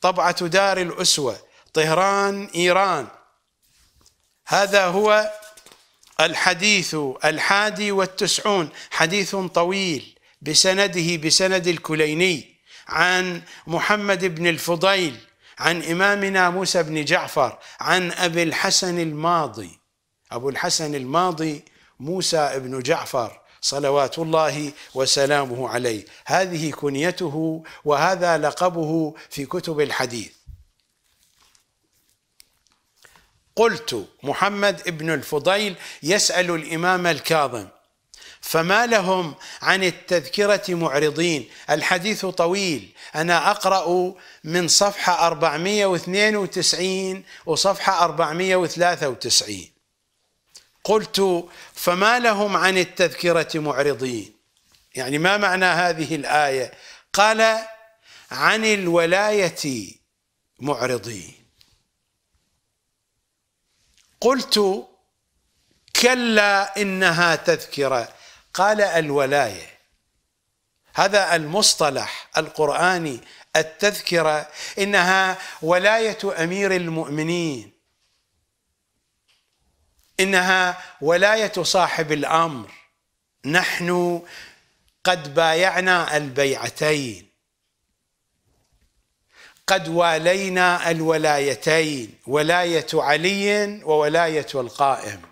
طبعة دار الأسوة طهران إيران. هذا هو الحديث الحادي والتسعون حديث طويل بسنده بسند الكليني عن محمد بن الفضيل عن إمامنا موسى بن جعفر عن أبي الحسن الماضي. أبو الحسن الماضي موسى بن جعفر صلوات الله وسلامه عليه. هذه كنيته وهذا لقبه في كتب الحديث. قلت محمد بن الفضيل يسأل الإمام الكاظم فما لهم عن التذكرة معرضين؟ الحديث طويل أنا أقرأ من صفحة 492 وصفحة 493 قلت فما لهم عن التذكرة معرضين؟ يعني ما معنى هذه الآية؟ قال عن الولاية معرضين. قلت كلا إنها تذكرة. قال الولاية. هذا المصطلح القرآني التذكرة إنها ولاية أمير المؤمنين. إنها ولاية صاحب الأمر. نحن قد بايعنا البيعتين. قد والينا الولايتين ولاية علي وولاية القائم.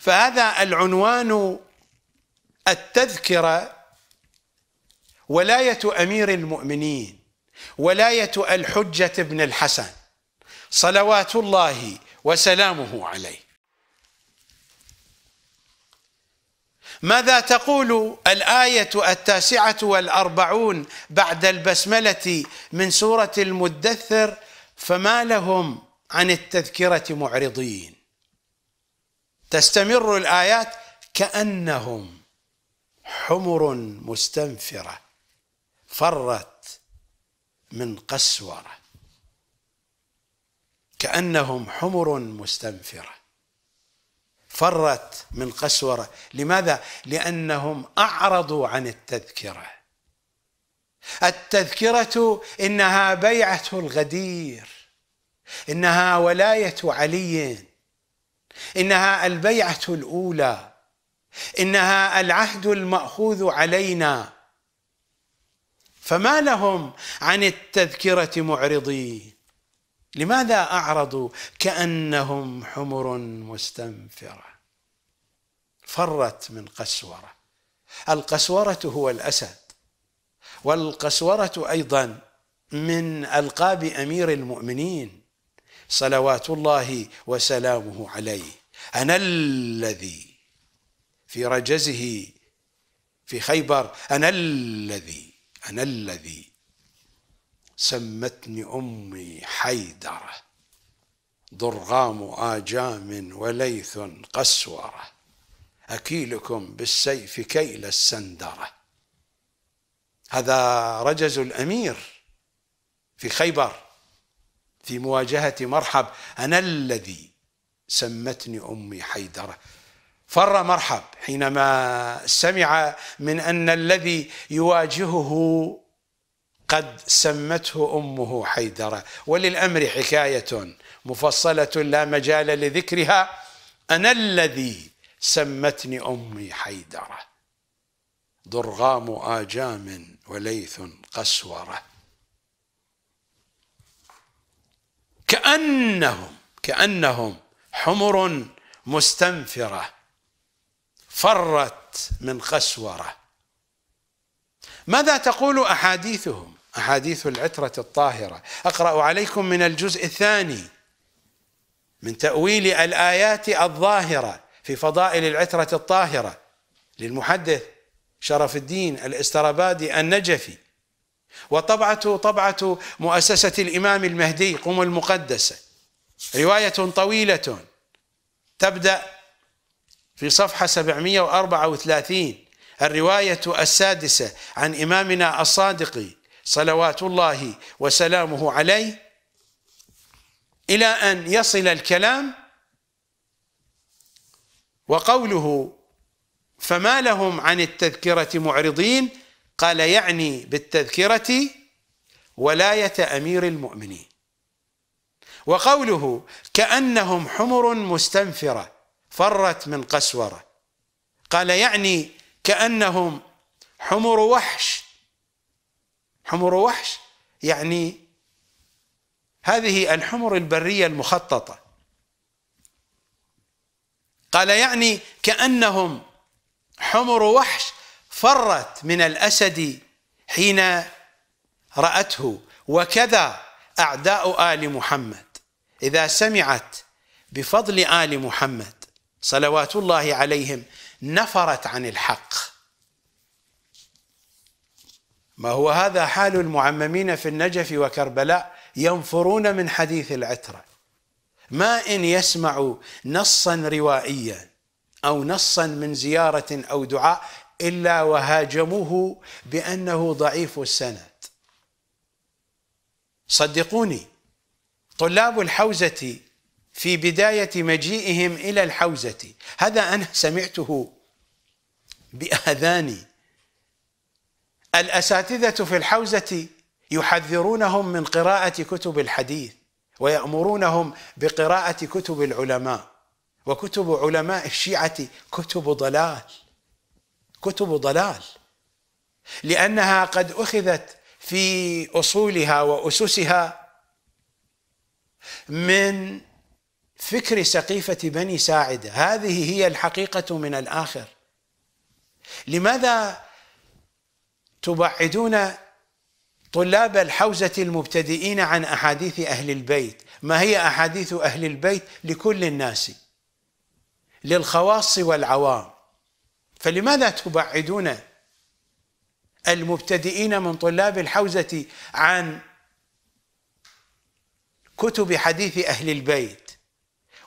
فهذا العنوان التذكرة ولاية أمير المؤمنين ولاية الحجة بن الحسن صلوات الله وسلامه عليه. ماذا تقول الآية التاسعة والأربعون بعد البسملة من سورة المدثر؟ فما لهم عن التذكرة معرضين. تستمر الآيات كأنهم حمر مستنفرة فرت من قسورة. كأنهم حمر مستنفرة. فرت من قسورة. لماذا؟ لأنهم أعرضوا عن التذكرة. التذكرة إنها بيعة الغدير. إنها ولاية علي. إنها البيعة الأولى. إنها العهد المأخوذ علينا. فما لهم عن التذكرة معرضين؟ لماذا أعرضوا كأنهم حمر مستنفرة؟ فرت من قسورة. القسورة هو الأسد والقسورة أيضا من ألقاب أمير المؤمنين صلوات الله وسلامه عليه. أنا الذي في رجزه في خيبر أنا الذي أنا الذي سمتني أمي حيدرة ضرغام آجام وليث قسورة. أكيلكم بالسيف كيل السندرة. هذا رجز الأمير في خيبر في مواجهة مرحب. أنا الذي سمتني أمي حيدرة. فر مرحب حينما سمع من أن الذي يواجهه قد سمته أمه حيدرة. وللأمر حكاية مفصلة لا مجال لذكرها. أنا الذي سمتني أمي حيدرة. ضرغام آجام وليث قسورة. كانهم كأنهم حمر مستنفرة. فرت من قسورة. ماذا تقول أحاديثهم؟ أحاديث العترة الطاهرة. أقرأ عليكم من الجزء الثاني من تأويل الآيات الظاهرة في فضائل العترة الطاهرة للمحدث شرف الدين الإسترابادي النجفي. وطبعة طبعة مؤسسة الإمام المهدي قم المقدسة. رواية طويلة تبدأ في صفحة 734 الرواية السادسة عن إمامنا الصادق صلوات الله وسلامه عليه إلى أن يصل الكلام وقوله فما لهم عن التذكرة معرضين؟ قال يعني بالتذكرة ولاية أمير المؤمنين. وقوله كأنهم حمر مستنفرة فرت من قسورة. قال يعني كأنهم حمر وحش حمر وحش يعني هذه الحمر البرية المخططة. قال يعني كأنهم حمر وحش فرت من الأسد حين رأته. وكذا أعداء آل محمد. إذا سمعت بفضل آل محمد صلوات الله عليهم نفرت عن الحق. ما هو هذا حال المعممين في النجف وكربلاء ينفرون من حديث العترة. ما إن يسمعوا نصا روائيا أو نصا من زيارة أو دعاء إلا وهاجموه بأنه ضعيف السند. صدقوني طلاب الحوزة في بداية مجيئهم إلى الحوزة. هذا أنا سمعته بآذاني. الأساتذة في الحوزة يحذرونهم من قراءة كتب الحديث ويأمرونهم بقراءة كتب العلماء وكتب علماء الشيعة كتب ضلال كتب ضلال لأنها قد أخذت في أصولها وأسسها من فكر سقيفة بني ساعدة. هذه هي الحقيقة من الآخر. لماذا تبعدون طلاب الحوزة المبتدئين عن أحاديث أهل البيت. ما هي أحاديث أهل البيت؟ لكل الناس للخواص والعوام. فلماذا تبعدون المبتدئين من طلاب الحوزة عن كتب حديث أهل البيت؟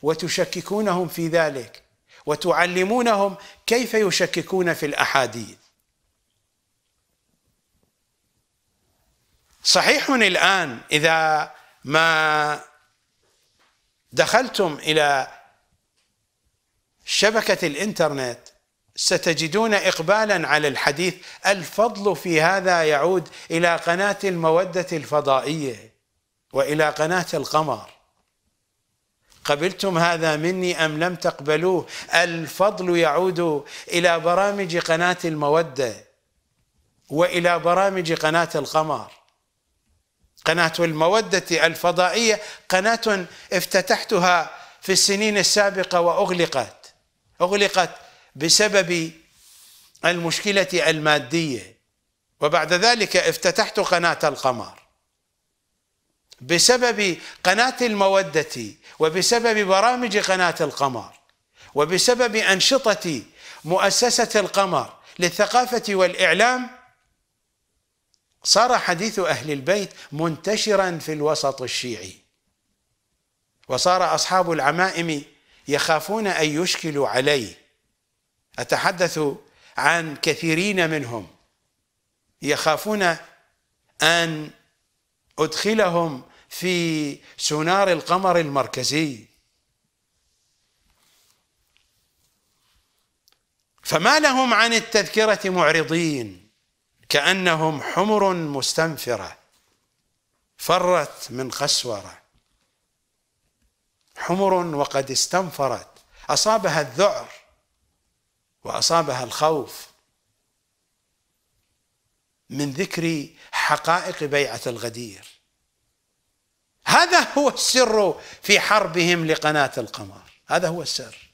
وتشككونهم في ذلك وتعلمونهم كيف يشككون في الأحاديث. صحيح الآن إذا ما دخلتم إلى شبكة الإنترنت ستجدون إقبالا على الحديث الفضل في هذا يعود إلى قناة المودة الفضائية وإلى قناة القمر. قبلتم هذا مني أم لم تقبلوه؟ الفضل يعود إلى برامج قناة المودة وإلى برامج قناة القمر. قناة المودة الفضائية قناة افتتحتها في السنين السابقة وأغلقت. أغلقت بسبب المشكلة المادية. وبعد ذلك افتتحت قناة القمر. بسبب قناة المودة وبسبب برامج قناة القمر وبسبب أنشطة مؤسسة القمر للثقافة والإعلام صار حديث أهل البيت منتشرا في الوسط الشيعي. وصار أصحاب العمائم يخافون أن يشكلوا عليه. أتحدث عن كثيرين منهم يخافون أن أدخلهم في سونار القمر المركزي. فما لهم عن التذكرة معرضين؟ كأنهم حمر مستنفرة فرت من قسورة حمر وقد استنفرت أصابها الذعر وأصابها الخوف. من ذكر حقائق بيعة الغدير. هذا هو السر في حربهم لقناة القمر. هذا هو السر.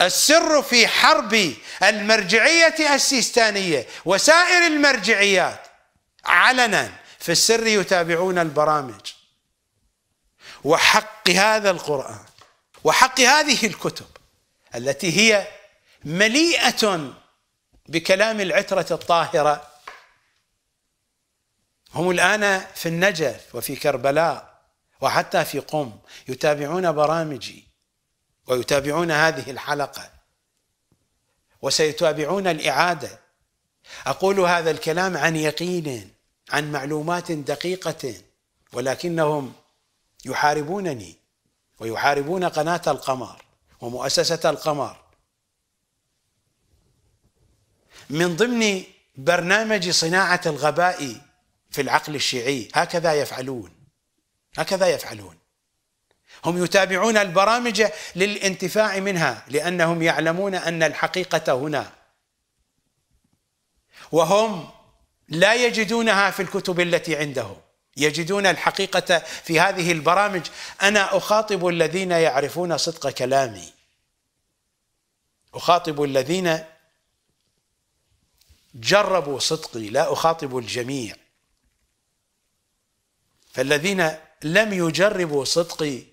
السر في حرب المرجعية السيستانية وسائر المرجعيات. علنا في السر يتابعون البرامج. وحق هذا القرآن وحق هذه الكتب التي هي مليئة بكلام العترة الطاهرة. هم الآن في النجف وفي كربلاء وحتى في قم يتابعون برامجي. ويتابعون هذه الحلقة وسيتابعون الإعادة. أقول هذا الكلام عن يقين عن معلومات دقيقة ولكنهم يحاربونني ويحاربون قناة القمر ومؤسسة القمر. من ضمن برنامج صناعة الغباء في العقل الشيعي هكذا يفعلون هكذا يفعلون. هم يتابعون البرامج للانتفاع منها لأنهم يعلمون أن الحقيقة هنا. وهم لا يجدونها في الكتب التي عندهم. يجدون الحقيقة في هذه البرامج. أنا أخاطب الذين يعرفون صدق كلامي. أخاطب الذين جربوا صدقي لا أخاطب الجميع. فالذين لم يجربوا صدقي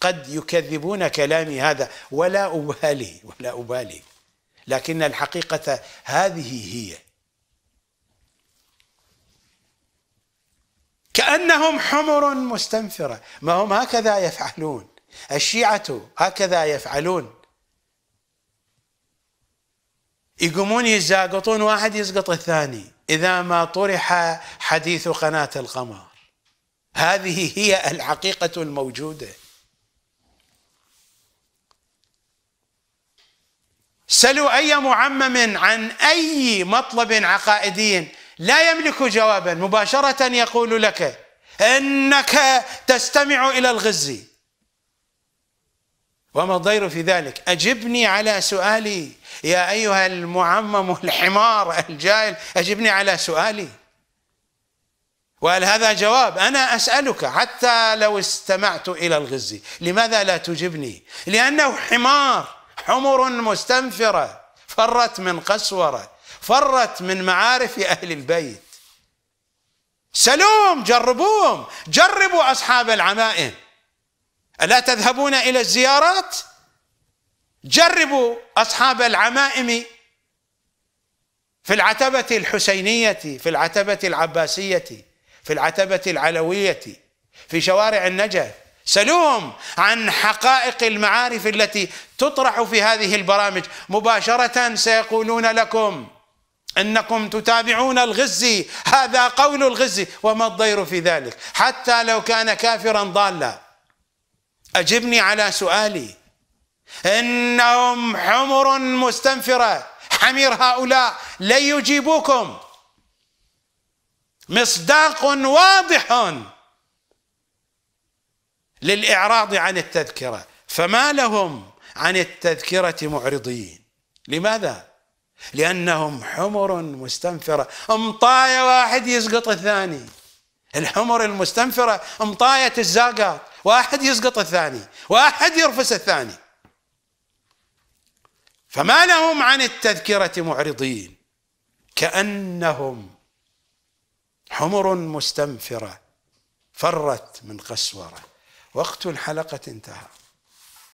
قد يكذبون كلامي هذا. ولا أبالي ولا أبالي. لكن الحقيقة هذه هي. كأنهم حمر مستنفرة. ما هم هكذا يفعلون. الشيعة هكذا يفعلون. يقومون يزاقطون واحد يسقط الثاني. إذا ما طرح حديث قناة القمر. هذه هي الحقيقة الموجودة. سلوا أي معمم عن أي مطلب عقائدي لا يملك جوابا مباشرة يقول لك إنك تستمع إلى الغزي وما الضير في ذلك؟ أجبني على سؤالي. يا أيها المعمم الحمار الجاهل أجبني على سؤالي. وهل هذا جواب؟ أنا أسألك حتى لو استمعت إلى الغزي لماذا لا تجبني؟ لأنه حمار. حمر مستنفرة فرت من قسورة فرت من معارف أهل البيت. سلوم جربوهم جربوا أصحاب العمائم. ألا تذهبون إلى الزيارات؟ جربوا أصحاب العمائم في العتبة الحسينية في العتبة العباسية في العتبة العلوية في شوارع النجف. سلوهم عن حقائق المعارف التي تطرح في هذه البرامج. مباشرة سيقولون لكم إنكم تتابعون الغزي هذا قول الغزي وما الضير في ذلك. حتى لو كان كافرا ضالا. أجبني على سؤالي. إنهم حمر مستنفرة. حمير هؤلاء لن يجيبوكم. مصداق واضح. للإعراض عن التذكرة. فما لهم عن التذكرة معرضين. لماذا؟ لأنهم حمر مستنفرة. أمطاية واحد يسقط الثاني. الحمر المستنفرة أمطاية الزاقات. واحد يسقط الثاني. واحد يرفس الثاني. فما لهم عن التذكرة معرضين. كأنهم حمر مستنفرة. فرت من قسورة. وقت الحلقة انتهى.